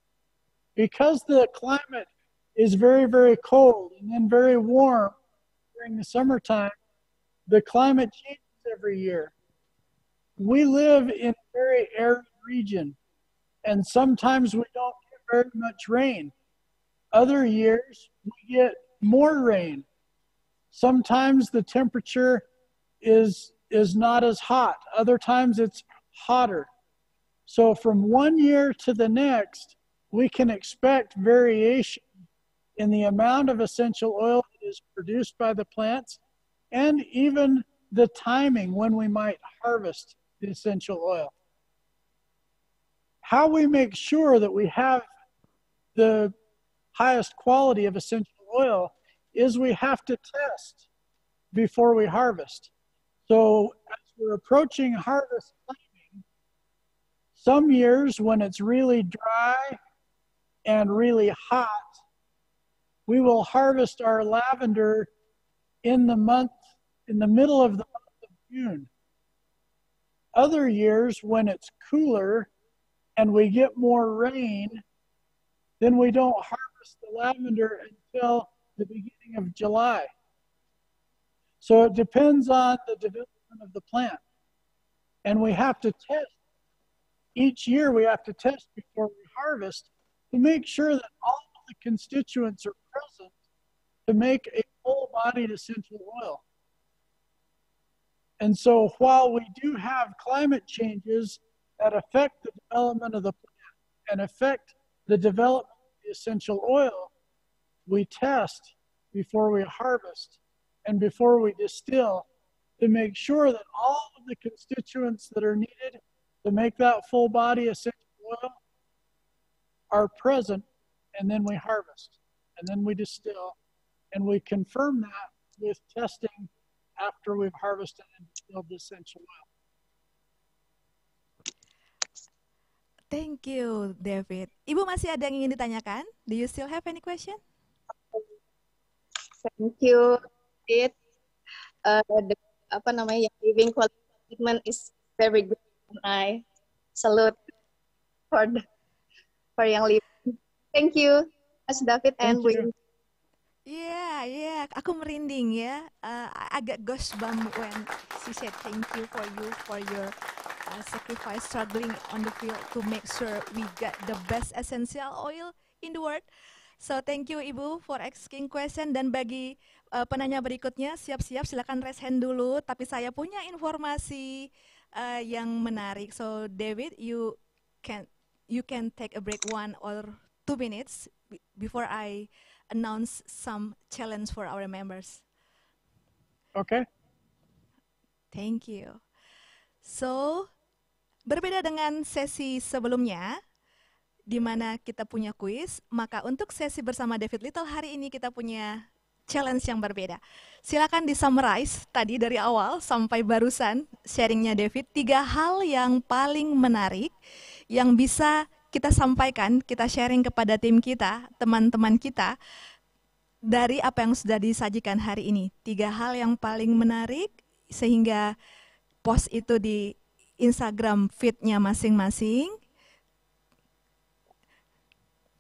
because the climate is very, very cold and then very warm during the summertime. The climate changes every year. We live in a very arid region, and sometimes we don't get very much rain. Other years, we get more rain. Sometimes the temperature is is not as hot. Other times it's hotter. So from one year to the next, we can expect variation in the amount of essential oil that is produced by the plants and even the timing when we might harvest the essential oil. How we make sure that we have the highest quality of essential oil is we have to test before we harvest. So as we're approaching harvest timing, some years when it's really dry and really hot, we will harvest our lavender in the month, in the middle of the month of June. Other years when it's cooler and we get more rain, then we don't harvest the lavender until the beginning of July. So it depends on the development of the plant. And we have to test. Each year we have to test before we harvest to make sure that all of the constituents are present to make a full bodied essential oil. And so while we do have climate changes that affect the development of the plant and affect the development of the essential oil, we test before we harvest and before we distill to make sure that all of the constituents that are needed to make that full body essential oil are present, and then we harvest, and then we distill, and we confirm that with testing after we've harvested and distilled the essential oil. Thank you, David. Ibu masih ada yang ingin ditanyakan? Do you still have any question? Thank you, David. Uh, the, apa namanya, living quality treatment is very good. I salute for the, for yang living. Thank you, Mas David and. Iya, yeah, iya, yeah. aku merinding ya. Uh, agak goosebump when she said thank you for you for your uh, sacrifice struggling on the field to make sure we get the best essential oil in the world. So thank you Ibu for asking question dan bagi uh, penanya berikutnya siap-siap silakan raise hand dulu. Tapi saya punya informasi uh, yang menarik. So David, you can you can take a break one or two minutes before I announce some challenge for our members. Okay. Thank you. So, berbeda dengan sesi sebelumnya, di mana kita punya kuis, maka untuk sesi bersama David Little hari ini kita punya challenge yang berbeda. Silakan di summarize tadi dari awal sampai barusan sharingnya David, tiga hal yang paling menarik yang bisa kita sampaikan, kita sharing kepada tim kita, teman-teman kita, dari apa yang sudah disajikan hari ini. Tiga hal yang paling menarik sehingga post itu di Instagram feed-nya masing-masing.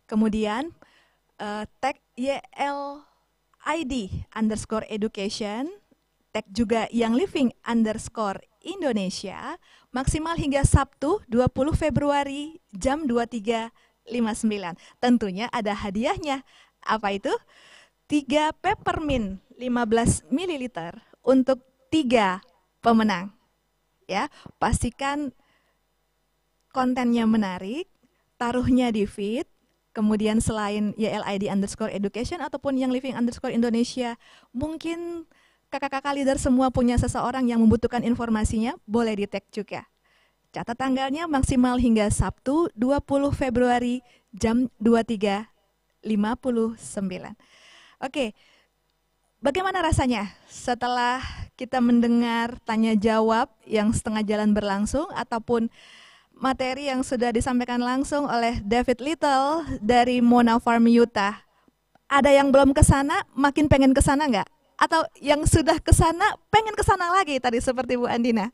Kemudian uh, tag YLID underscore education, tag juga yang living underscore Indonesia, maksimal hingga Sabtu 20 Februari jam 23.59. Tentunya ada hadiahnya. Apa itu? 3 peppermint 15 ml untuk tiga pemenang. Ya, pastikan kontennya menarik, taruhnya di feed, kemudian selain YLID underscore education ataupun yang living underscore Indonesia, mungkin kakak-kakak leader semua punya seseorang yang membutuhkan informasinya, boleh di tag juga. Catat tanggalnya maksimal hingga Sabtu 20 Februari jam 23.59. Oke, bagaimana rasanya setelah kita mendengar tanya jawab yang setengah jalan berlangsung ataupun materi yang sudah disampaikan langsung oleh David Little dari Mona Farm Utah. Ada yang belum ke sana, makin pengen ke sana nggak? atau yang sudah ke sana pengen ke sana lagi tadi seperti Bu Andina?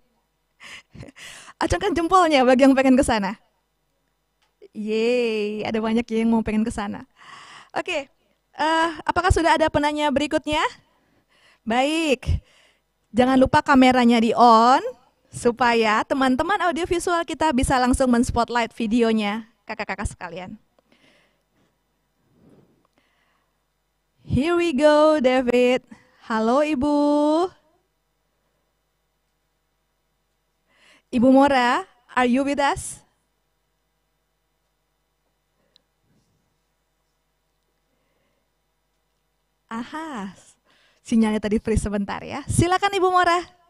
Acungkan jempolnya bagi yang pengen ke sana. Yeay, ada banyak yang mau pengen ke sana. Oke, uh, apakah sudah ada penanya berikutnya? Baik, jangan lupa kameranya di on supaya teman-teman audiovisual kita bisa langsung men-spotlight videonya kakak-kakak sekalian. Here we go, David. Halo Ibu. Ibu Mora, are you with us? Aha, sinyalnya tadi free sebentar ya. Silakan Ibu Mora.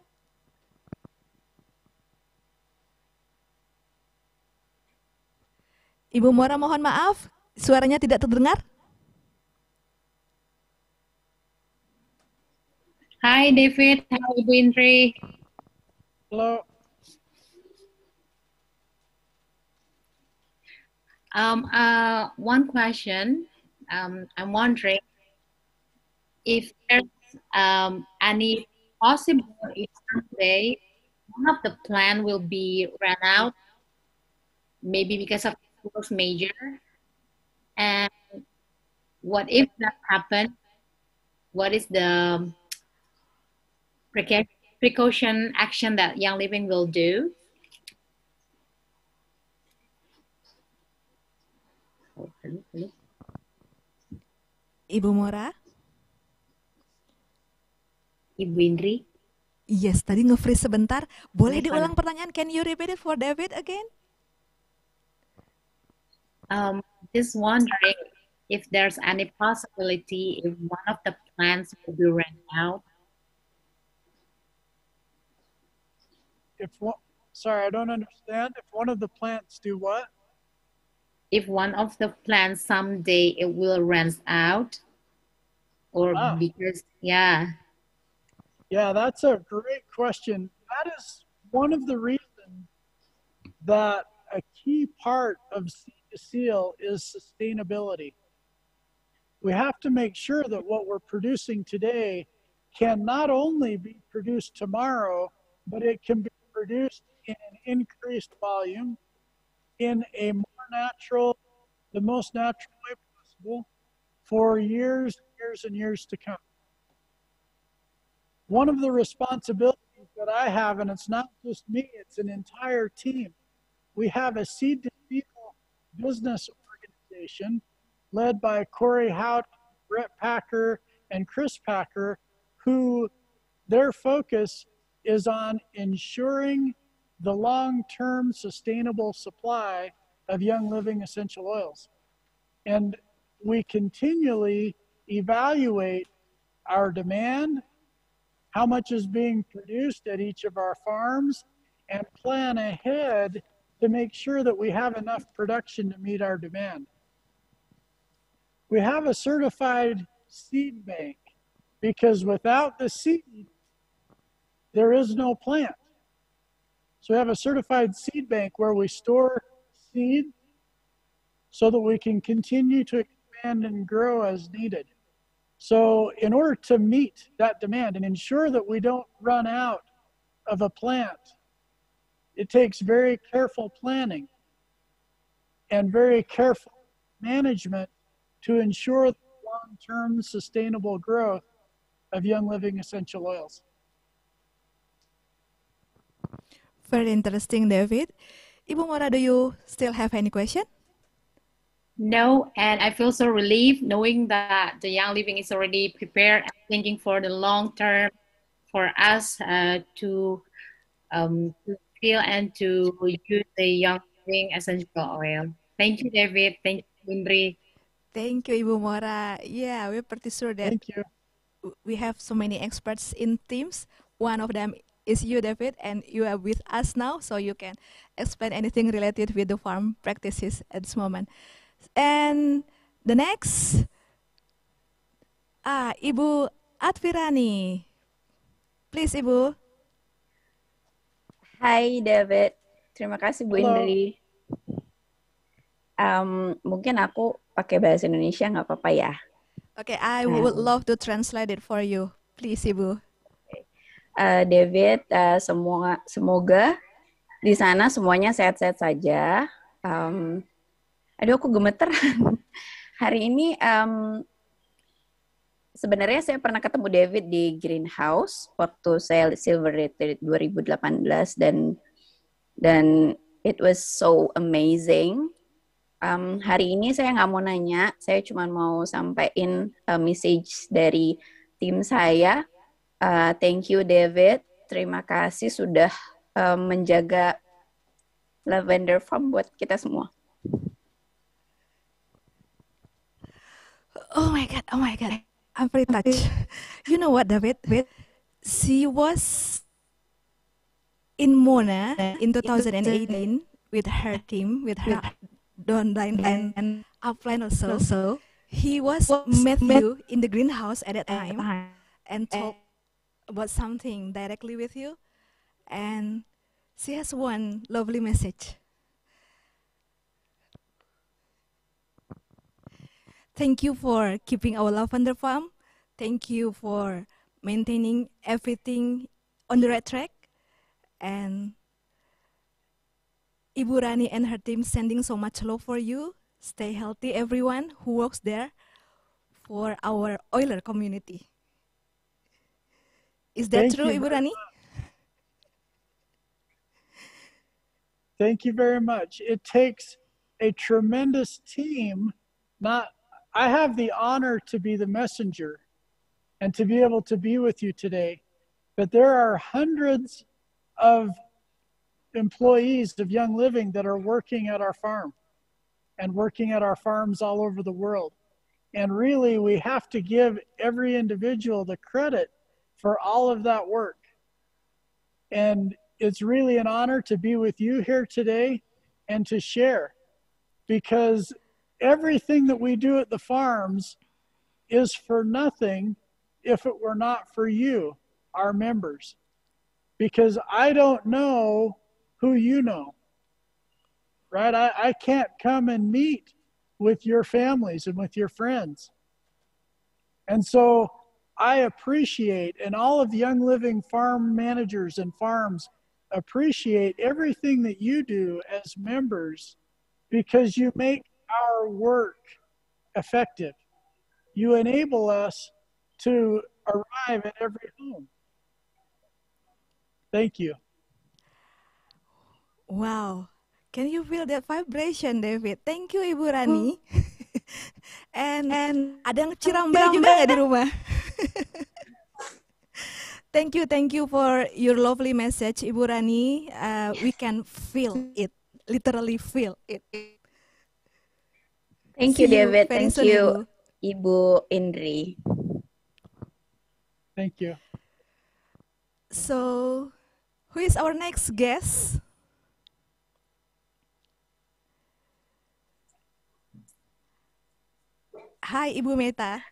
Ibu Mora mohon maaf, suaranya tidak terdengar. Hi, David. You doing, Trey? Hello. Um, uh, one question. Um, I'm wondering if there's um, any possible if someday one of the plan will be run out, maybe because of force major, and what if that happened? What is the precaution action that Young Living will do. Ibu Mora? Ibu Indri? Yes, tadi nge-freeze sebentar. Boleh diulang pertanyaan? Can you repeat it for David again? Um, just wondering if there's any possibility if one of the plants will be run out if one, sorry, I don't understand. If one of the plants do what? if one of the plants someday it will run out or Ah. because yeah Yeah, that's a great question. That is one of the reasons that a key part of Seed to Seal is sustainability. We have to make sure that what we're producing today can not only be produced tomorrow, but it can be produced in an increased volume in a more natural, the most natural way possible for years, years, and years to come one of the responsibilities that I have, and it's not just me, it's an entire team. We have a seed to business organization led by Corey Hout, Brett Packer, and Chris Packer, who their focus is on ensuring the long term sustainable supply of Young Living essential oils. And we continually evaluate our demand, how much is being produced at each of our farms, and plan ahead to make sure that we have enough production to meet our demand. We have a certified seed bank because without the seed, there is no plant. So we have a certified seed bank where we store seed so that we can continue to expand and grow as needed. So, in order to meet that demand and ensure that we don't run out of a plant, it takes very careful planning and very careful management to ensure long term sustainable growth of Young Living essential oils. Very interesting, David. Ibu Mora, do you still have any question? No, and I feel so relieved knowing that the Young Living is already prepared and thinking for the long term for us uh, to um, to feel and to use the Young Living essential oil. Thank you, David. Thank you, Indri. Thank you, Ibu Mora. Yeah, we're pretty sure that Thank you. we have so many experts in teams. One of them is you, David, and you are with us now, so you can explain anything related with the farm practices at this moment. And the next, ah, Ibu Advirani. Please, Ibu. Hai David, terima kasih Bu Halo. Indri. Em, mungkin aku pakai bahasa Indonesia nggak apa-apa ya. Okay, I Nah. would love to translate it for you. Please, Ibu. Eh, David, eh, semua semoga di sana semuanya sehat-sehat saja. Em, aduh, aku gemeteran. Hari ini em, sebenarnya saya pernah ketemu David di greenhouse waktu saya Silver Retreat 2018 dan dan it was so amazing. Um, hari ini saya nggak mau nanya, saya cuma mau sampaikan uh, message dari tim saya. Uh, thank you David, terima kasih sudah uh, menjaga lavender farm buat kita semua. Oh my god, oh my god. I'm very touched. You know what, David? She was in Mona in 2018 with her team, with her downline and, and upline also. So he was met you in the greenhouse at that time and talked about something directly with you. And she has one lovely message. Thank you for keeping our lavender farm. Thank you for maintaining everything on the right track. And Ibu Rani and her team sending so much love for you. Stay healthy, everyone who works there for our oiler community. Is that Thank true, Ibu Rani? Thank you very much. It takes a tremendous team. Not, I have the honor to be the messenger and to be able to be with you today, but there are hundreds of employees of Young Living that are working at our farm and working at our farms all over the world. And really, we have to give every individual the credit for all of that work. And it's really an honor to be with you here today and to share. because everything that we do at the farms is for nothing if it were not for you, our members. Because I don't know who you know, right? I, I can't come and meet with your families and with your friends. And so I appreciate, and all of the Young Living farm managers and farms appreciate everything that you do as members because you make our work effective. You enable us to arrive at every home. Thank you. Wow. Can you feel that vibration, David? Thank you, Ibu Rani. and, and ada yang cirambai juga nggak di rumah? thank you, thank you for your lovely message, Ibu Rani. Uh, we can feel it, literally feel it. Thank you, David. Thank you, Ibu Indri. Thank you. So, who is our next guest? Hai Ibu Meta.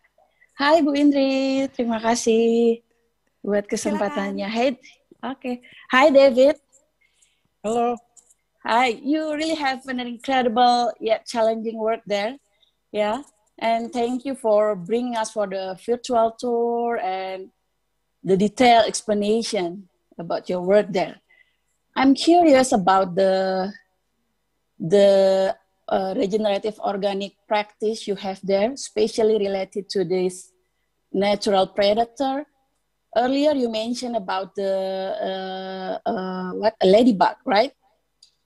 Hai Bu Indri, terima kasih buat kesempatannya. Hai, oke. Okay. Hi David. Hello. Hi, you really have an incredible yet challenging work there. Yeah, and thank you for bringing us for the virtual tour and the detailed explanation about your work there. I'm curious about the the uh, regenerative organic practice you have there, especially related to this natural predator. Earlier, you mentioned about the uh, uh, what a ladybug, right?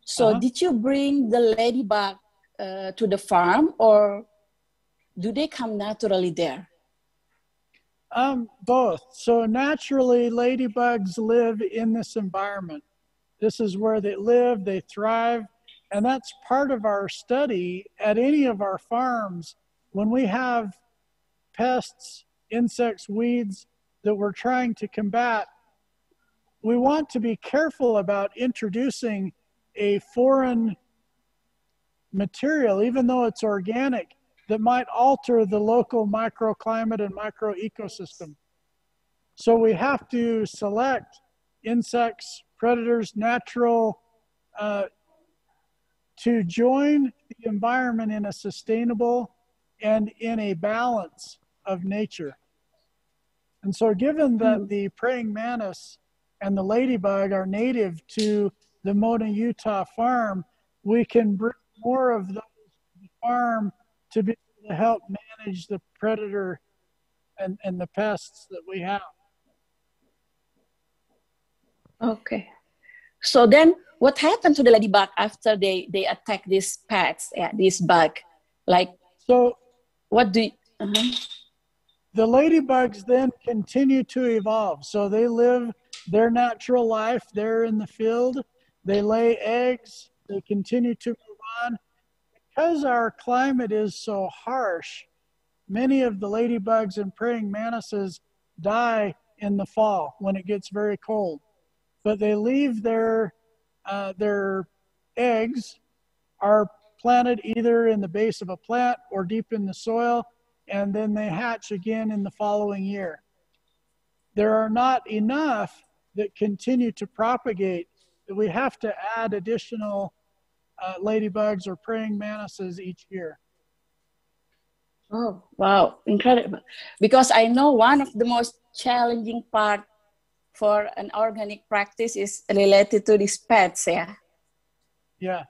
So, uh-huh. did you bring the ladybug uh, to the farm, or do they come naturally there? Um, both. So naturally, ladybugs live in this environment. This is where they live, they thrive, and that's part of our study at any of our farms. When we have pests, insects, weeds that we're trying to combat, we want to be careful about introducing a foreign material, even though it's organic, that might alter the local microclimate and micro ecosystem. So we have to select insects, predators, natural uh, to join the environment in a sustainable and in a balance of nature. And so, given that hmm. the praying mantis and the ladybug are native to the Mona, Utah farm, we can bring more of those to the farm to be able to help manage the predator and, and the pests that we have. Okay. So then what happened to the ladybug after they they attack these pets yeah this bug like so what do you, uh-huh. the ladybugs then continue to evolve so they live their natural life they're in the field they lay eggs they continue to move on because our climate is so harsh many of the ladybugs and praying mantises die in the fall when it gets very cold but they leave their uh, their eggs are planted either in the base of a plant or deep in the soil, and then they hatch again in the following year. There are not enough that continue to propagate we have to add additional uh, ladybugs or praying mantises each year. Oh, wow, incredible. Because I know one of the most challenging part for an organic practice is related to these pets, yeah? Yeah.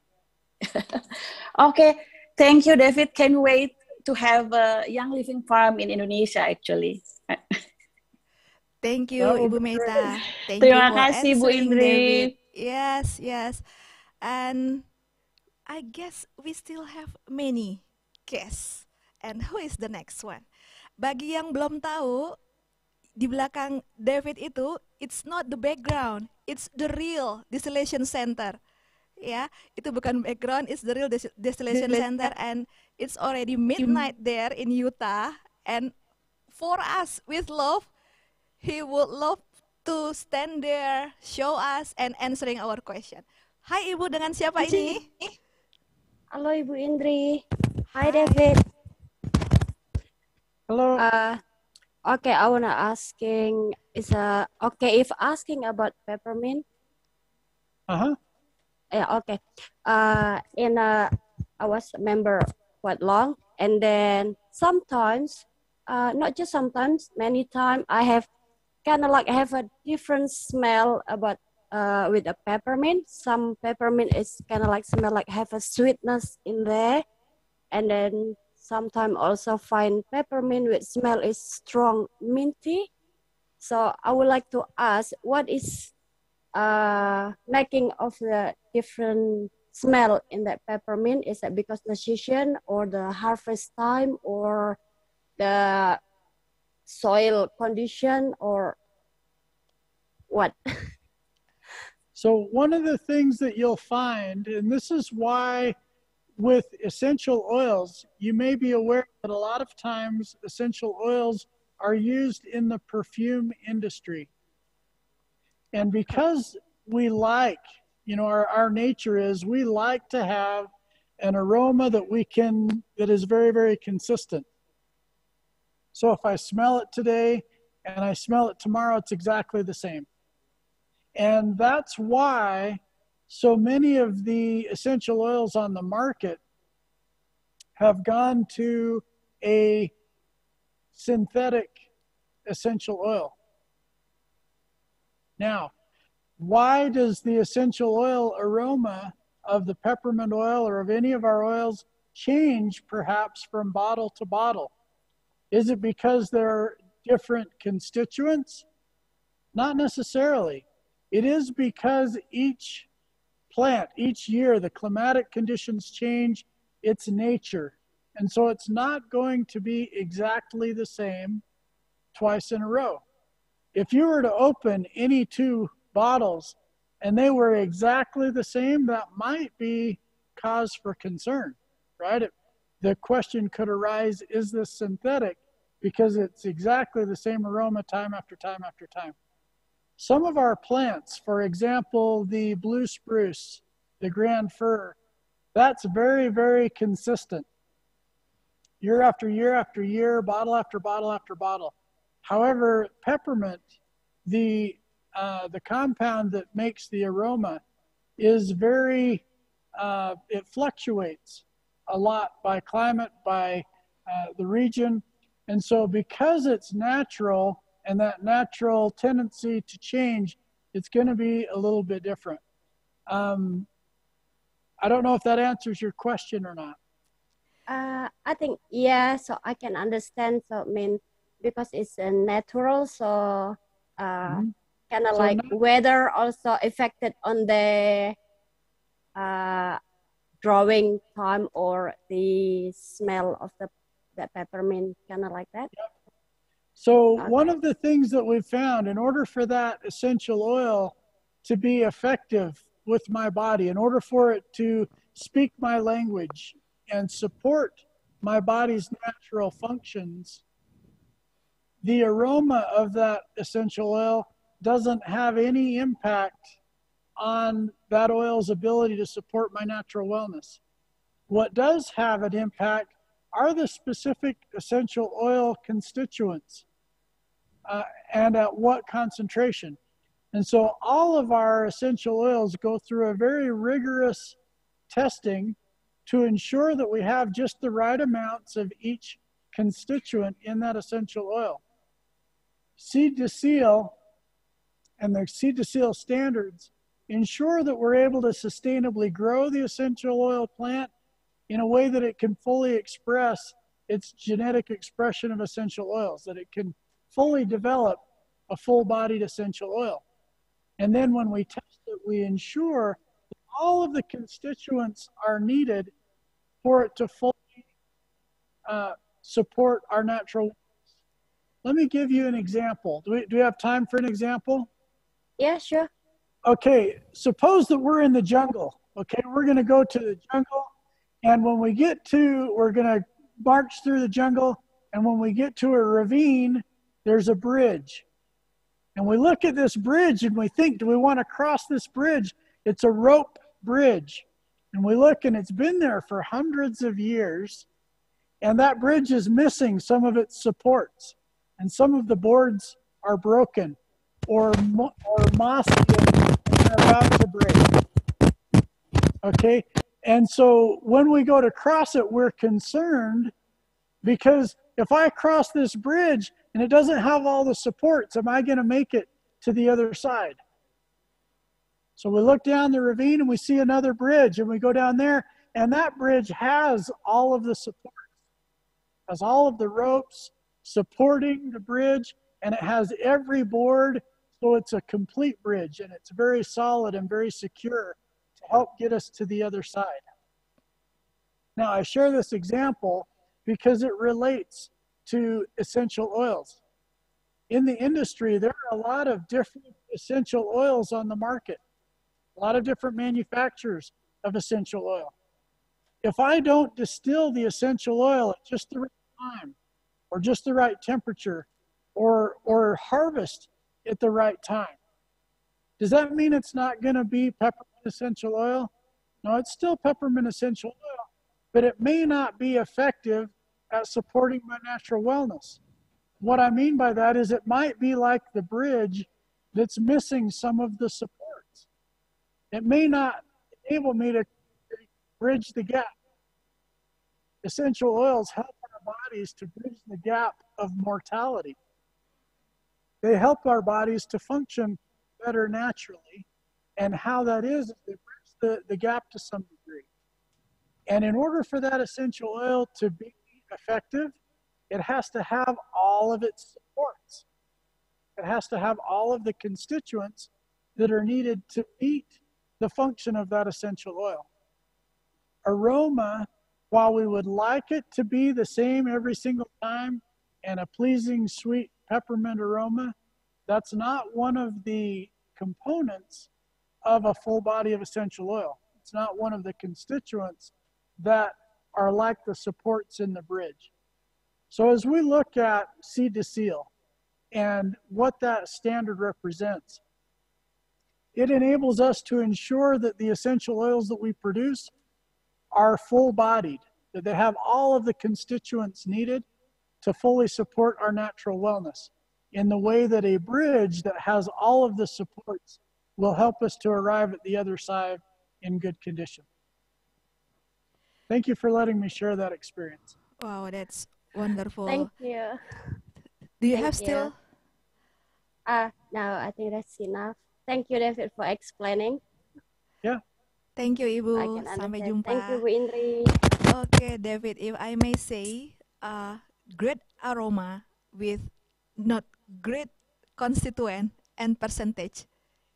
okay, thank you, David. Can wait to have a Young Living Farm in Indonesia, actually. Thank you, oh, Ibu Meta. Thank Terima you kasih, Bu Indri. David. Yes, yes. And I guess we still have many guests. And who is the next one? Bagi yang belum tahu, di belakang David itu it's not the background, it's the real distillation center. Ya, itu bukan background, it's the real distillation center and it's already midnight there in Utah and for us with love he would love to stand there, show us and answering our question. Hai Ibu, dengan siapa ini? Halo Ibu Indri. Hi David. Hello. Uh, okay, I wanna asking is uh okay if asking about peppermint. Uh huh. Yeah, okay. Uh, in uh, I was a member quite long, and then sometimes, uh, not just sometimes, many times I have kind of like have a different smell about uh, with a peppermint. Some peppermint is kind of like smell like have a sweetness in there, and then sometimes also find peppermint with smell is strong minty. So I would like to ask, what is uh, making of the different smell in that peppermint? Is that because the season or the harvest time or the soil condition or what? So, one of the things that you'll find, and this is why with essential oils, you may be aware that a lot of times essential oils are used in the perfume industry. And because we like, you know, our, our nature is we like to have an aroma that we can, that is very, very consistent. So if I smell it today and I smell it tomorrow, it's exactly the same. And that's why so many of the essential oils on the market have gone to a synthetic essential oil. Now, why does the essential oil aroma of the peppermint oil or of any of our oils change perhaps from bottle to bottle? Is it because there are different constituents? Not necessarily. It is because each plant, each year, the climatic conditions change its nature. And so it's not going to be exactly the same twice in a row. If you were to open any two bottles and they were exactly the same, that might be cause for concern, right? It, the question could arise is this synthetic? Because it's exactly the same aroma time after time after time. Some of our plants, for example, the blue spruce, the grand fir, that's very, very consistent. Year after year after year, bottle after bottle after bottle. However, peppermint, the uh, the compound that makes the aroma, is very uh, it fluctuates a lot by climate, by uh, the region, and so because it's natural and that natural tendency to change, it's going to be a little bit different. Um, I don't know if that answers your question or not. Uh, I think yeah, so I can understand. So I mean, because it's a natural, so uh, mm-hmm. kind of so like not- weather also affected on the uh, drawing time or the smell of the the peppermint, kind of like that. Yep. So one of the things that we've found, in order for that essential oil to be effective with my body, in order for it to speak my language and support my body's natural functions, the aroma of that essential oil doesn't have any impact on that oil's ability to support my natural wellness. What does have an impact are the specific essential oil constituents uh, and at what concentration. And so all of our essential oils go through a very rigorous testing to ensure that we have just the right amounts of each constituent in that essential oil. Seed to seal and the seed to seal standards ensure that we're able to sustainably grow the essential oil plant in a way that it can fully express its genetic expression of essential oils, that it can fully develop a full bodied essential oil. And then when we test it, we ensure that all of the constituents are needed for it to fully uh, support our natural. Let me give you an example. Do we, do we have time for an example? Yeah, sure. Okay, suppose that we're in the jungle. Okay, we're going to go to the jungle. And when we get to, we're going to march through the jungle. And when we get to a ravine, there's a bridge. And we look at this bridge and we think, do we want to cross this bridge? It's a rope bridge. And we look and it's been there for hundreds of years. And that bridge is missing some of its supports. And some of the boards are broken or, or mossy about to break. Okay? And so when we go to cross it, we're concerned because if I cross this bridge and it doesn't have all the supports, am I going to make it to the other side? So we look down the ravine and we see another bridge and we go down there and that bridge has all of the supports, has all of the ropes supporting the bridge and it has every board. So it's a complete bridge and it's very solid and very secure help get us to the other side. Now I share this example because it relates to essential oils. In the industry, there are a lot of different essential oils on the market, a lot of different manufacturers of essential oil. If I don't distill the essential oil at just the right time, or just the right temperature, or, or harvest at the right time, does that mean it's not going to be peppermint essential oil? No, it's still peppermint essential oil, but it may not be effective at supporting my natural wellness. What I mean by that is it might be like the bridge that's missing some of the supports. It may not enable me to bridge the gap. Essential oils help our bodies to bridge the gap of mortality. They help our bodies to function better naturally. And how that is, is they bridge the, the gap to some degree. And in order for that essential oil to be effective, it has to have all of its supports. It has to have all of the constituents that are needed to meet the function of that essential oil. Aroma, while we would like it to be the same every single time and a pleasing, sweet peppermint aroma, that's not one of the components of a full body of essential oil. It's not one of the constituents that are like the supports in the bridge. So as we look at seed to seal and what that standard represents, it enables us to ensure that the essential oils that we produce are full bodied, that they have all of the constituents needed to fully support our natural wellness in the way that a bridge that has all of the supports will help us to arrive at the other side in good condition. Thank you for letting me share that experience. Wow, that's wonderful. Thank you. Do you Thank have still? Uh, no, I think that's enough. Thank you, David, for explaining. Yeah. Thank you, I Ibu. can Sampai understand. jumpa. Thank you, Bu Indri. Okay, David, if I may say, uh, great aroma with not great constituent and percentage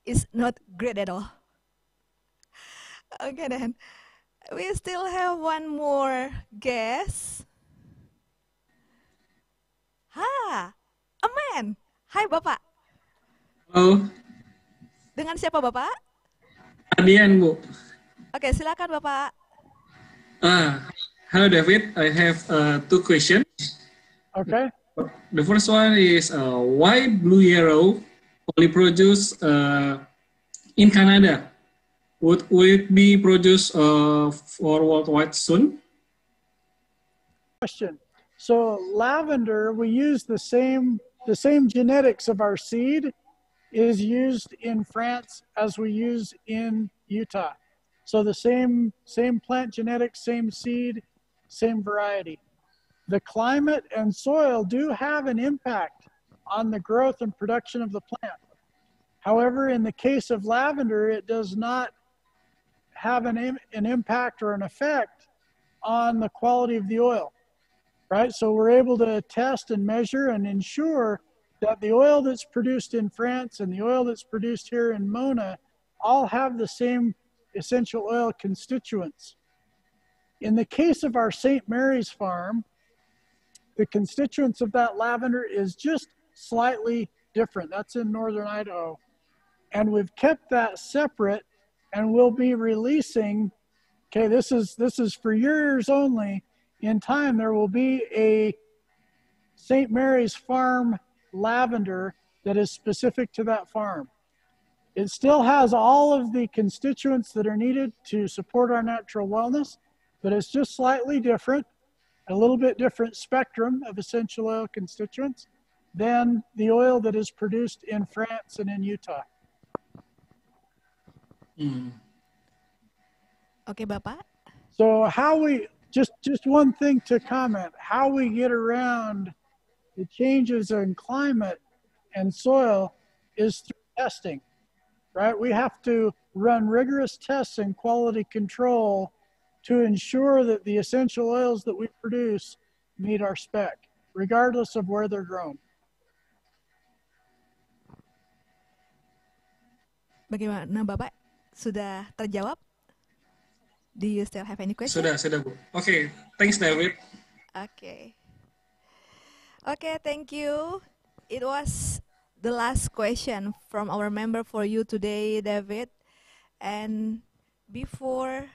is not great at all. Okay, then we still have one more guest. Ha, a man. Hai Bapak. Halo, Dengan siapa Bapak? Adian Bu. Oke, silakan Bapak. Ah, hello David. I have uh, two questions. Okay. The first one is uh, why Blue Yarrow only produced uh, in Canada? Would, will it be produced uh, for worldwide soon? Question. So lavender, we use the same the same genetics of our seed is used in France as we use in Utah. So the same same plant genetics, same seed, same variety. The climate and soil do have an impact on the growth and production of the plant. However, in the case of lavender, it does not have an, an impact or an effect on the quality of the oil, right? So we're able to test and measure and ensure that the oil that's produced in France and the oil that's produced here in Mona all have the same essential oil constituents. In the case of our St. Maries farm, the constituents of that lavender is just slightly different. That's in northern Idaho. And we've kept that separate and we'll be releasing okay this is this is for yours only in time there will be a St. Maries farm lavender that is specific to that farm It still has all of the constituents that are needed to support our natural wellness, but it's just slightly different, a little bit different spectrum of essential oil constituents than the oil that is produced in France and in Utah. Hmm. Oke, Bapak. So how we just just one thing to comment, how we get around the changes in climate and soil is through testing. Right? We have to run rigorous tests and quality control to ensure that the essential oils that we produce meet our spec, regardless of where they're grown. Bagaimana Bapak? Sudah terjawab? Do you still have any question? Sudah, sudah Bu. Oke, okay, thanks David. Okay. Okay, thank you. It was the last question from our member for you today, David. And before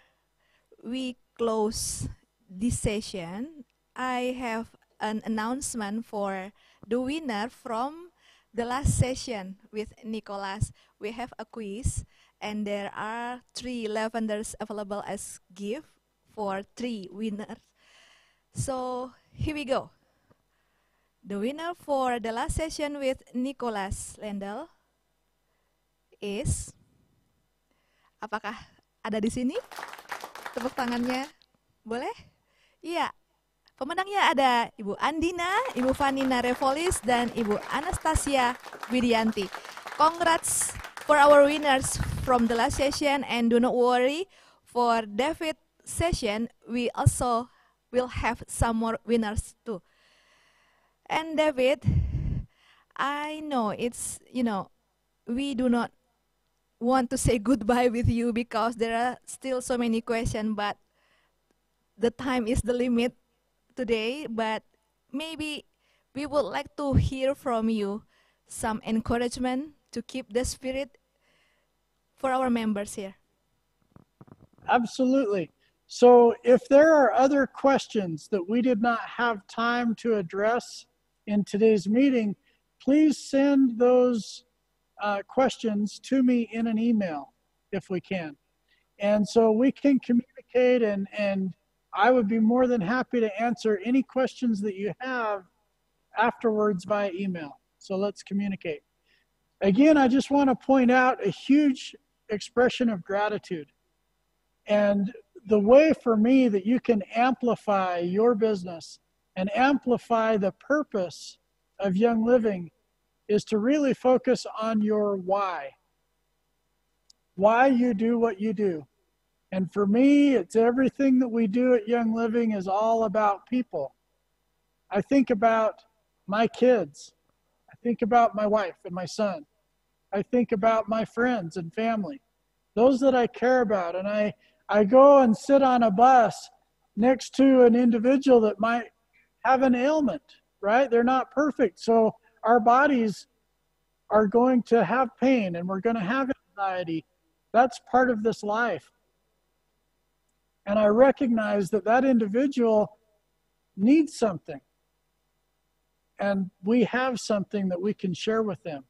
we close this session, I have an announcement for the winner from the last session with Nicholas. We have a quiz and there are three lavenders available as gift for three winners. So here we go. The winner for the last session with Nicholas Lendel is apakah ada di sini? Tepuk tangannya. Boleh? Iya. Pemenangnya ada Ibu Andina, Ibu Vanina Revolis, dan Ibu Anastasia Widianti. Congrats for our winners from the last session and do not worry for David session we also will have some more winners too and David I know it's you know we do not want to say goodbye with you because there are still so many questions but the time is the limit today but maybe we would like to hear from you some encouragement to keep the spirit for our members here. Absolutely. So if there are other questions that we did not have time to address in today's meeting, please send those uh, questions to me in an email if we can. And so we can communicate and, and I would be more than happy to answer any questions that you have afterwards via email. So let's communicate. Again, I just want to point out a huge expression of gratitude. And the way for me that you can amplify your business and amplify the purpose of Young Living is to really focus on your why. Why you do what you do. And for me, it's everything that we do at Young Living is all about people. I think about my kids. I think about my wife and my son. I think about my friends and family, those that I care about. And I, I go and sit on a bus next to an individual that might have an ailment, right? They're not perfect. So our bodies are going to have pain and we're going to have anxiety. That's part of this life. And I recognize that that individual needs something. And we have something that we can share with them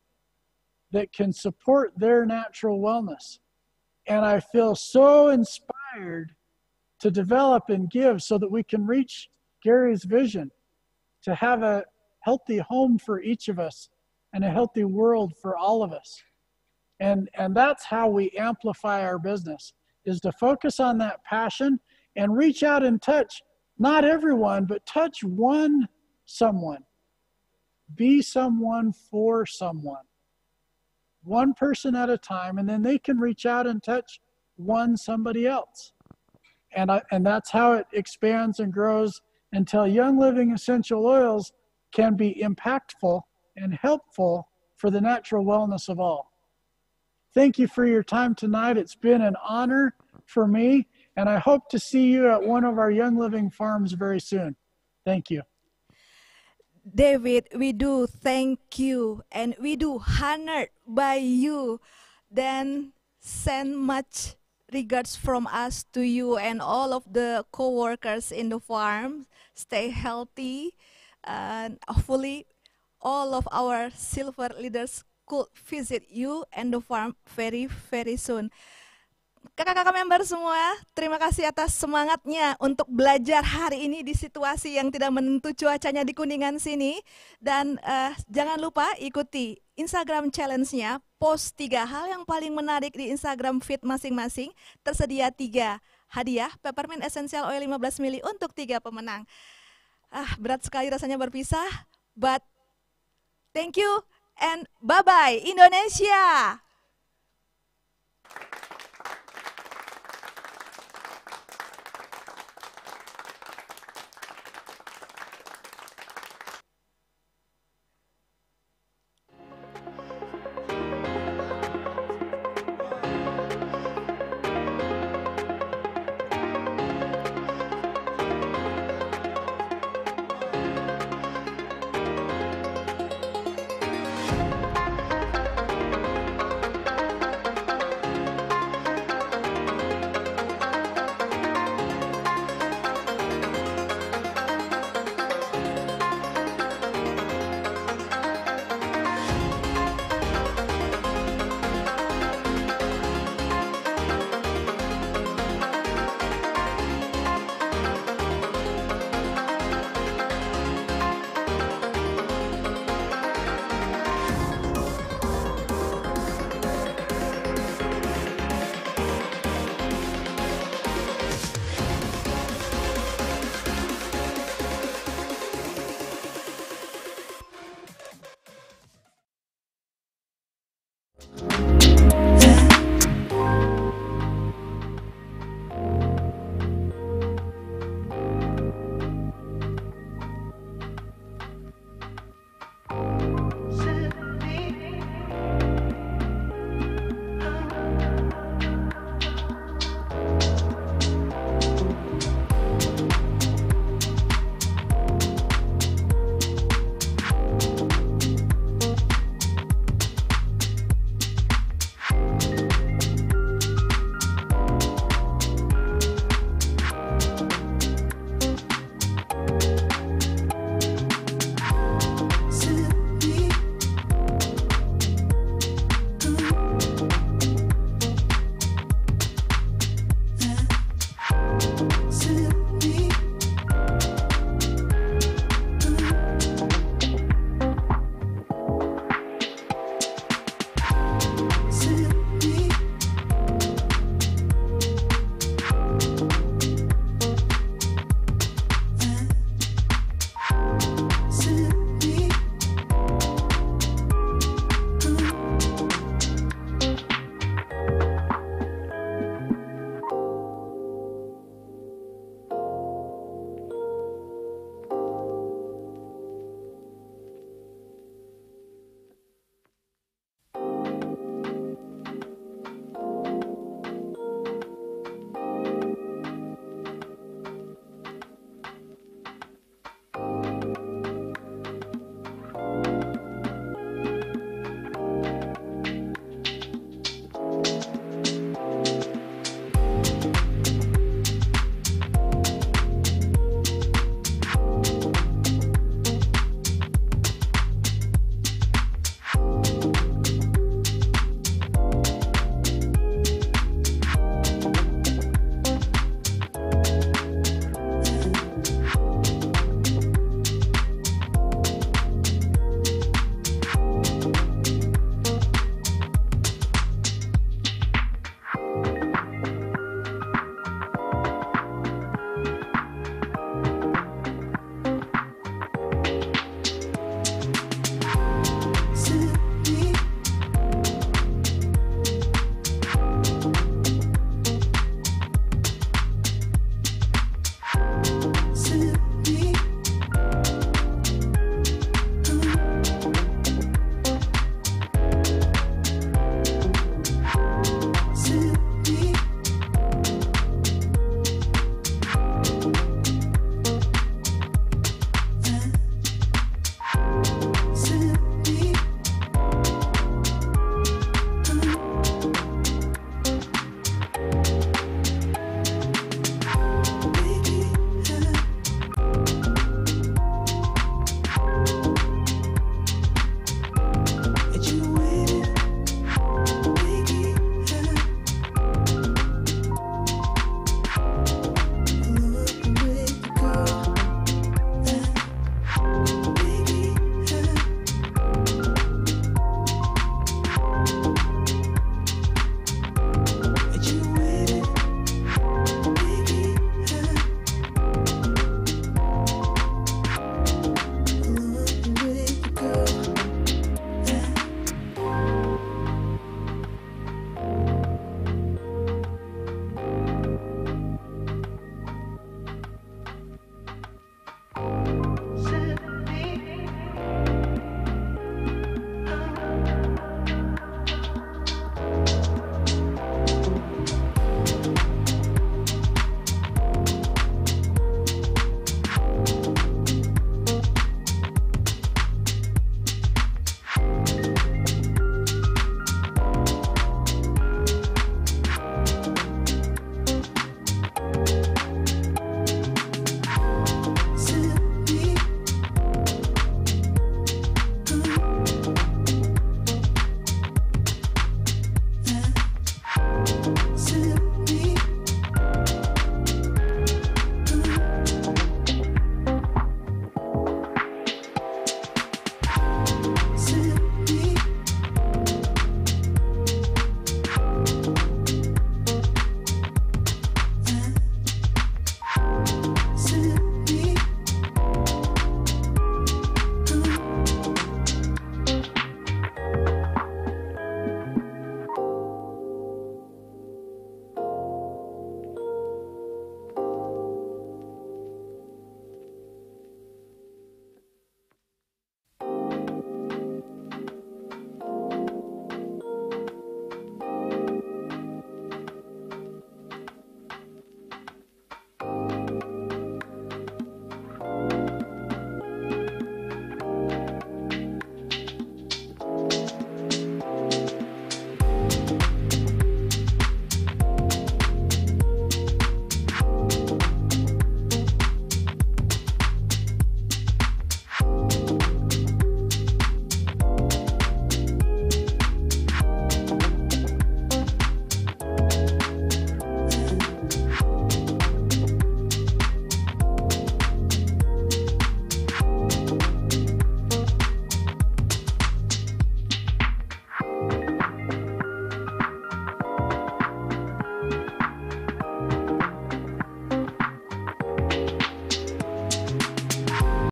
that can support their natural wellness. And I feel so inspired to develop and give so that we can reach Gary's vision to have a healthy home for each of us and a healthy world for all of us. And, and that's how we amplify our business is to focus on that passion and reach out and touch not everyone, but touch one someone. Be someone for someone one person at a time, and then they can reach out and touch one somebody else. And, I, and that's how it expands and grows until Young Living Essential Oils can be impactful and helpful for the natural wellness of all. Thank you for your time tonight. It's been an honor for me, and I hope to see you at one of our Young Living farms very soon. Thank you. David, we do thank you and we do honored by you. Then send much regards from us to you and all of the co-workers in the farm. Stay healthy and hopefully all of our silver leaders could visit you and the farm very very soon. Kakak-kakak member semua, terima kasih atas semangatnya untuk belajar hari ini di situasi yang tidak menentu cuacanya di Kuningan sini. Dan uh, jangan lupa ikuti Instagram challenge-nya, post tiga hal yang paling menarik di Instagram feed masing-masing. Tersedia tiga hadiah peppermint essential oil 15 ml untuk tiga pemenang. Ah, berat sekali rasanya berpisah, but thank you and bye-bye Indonesia.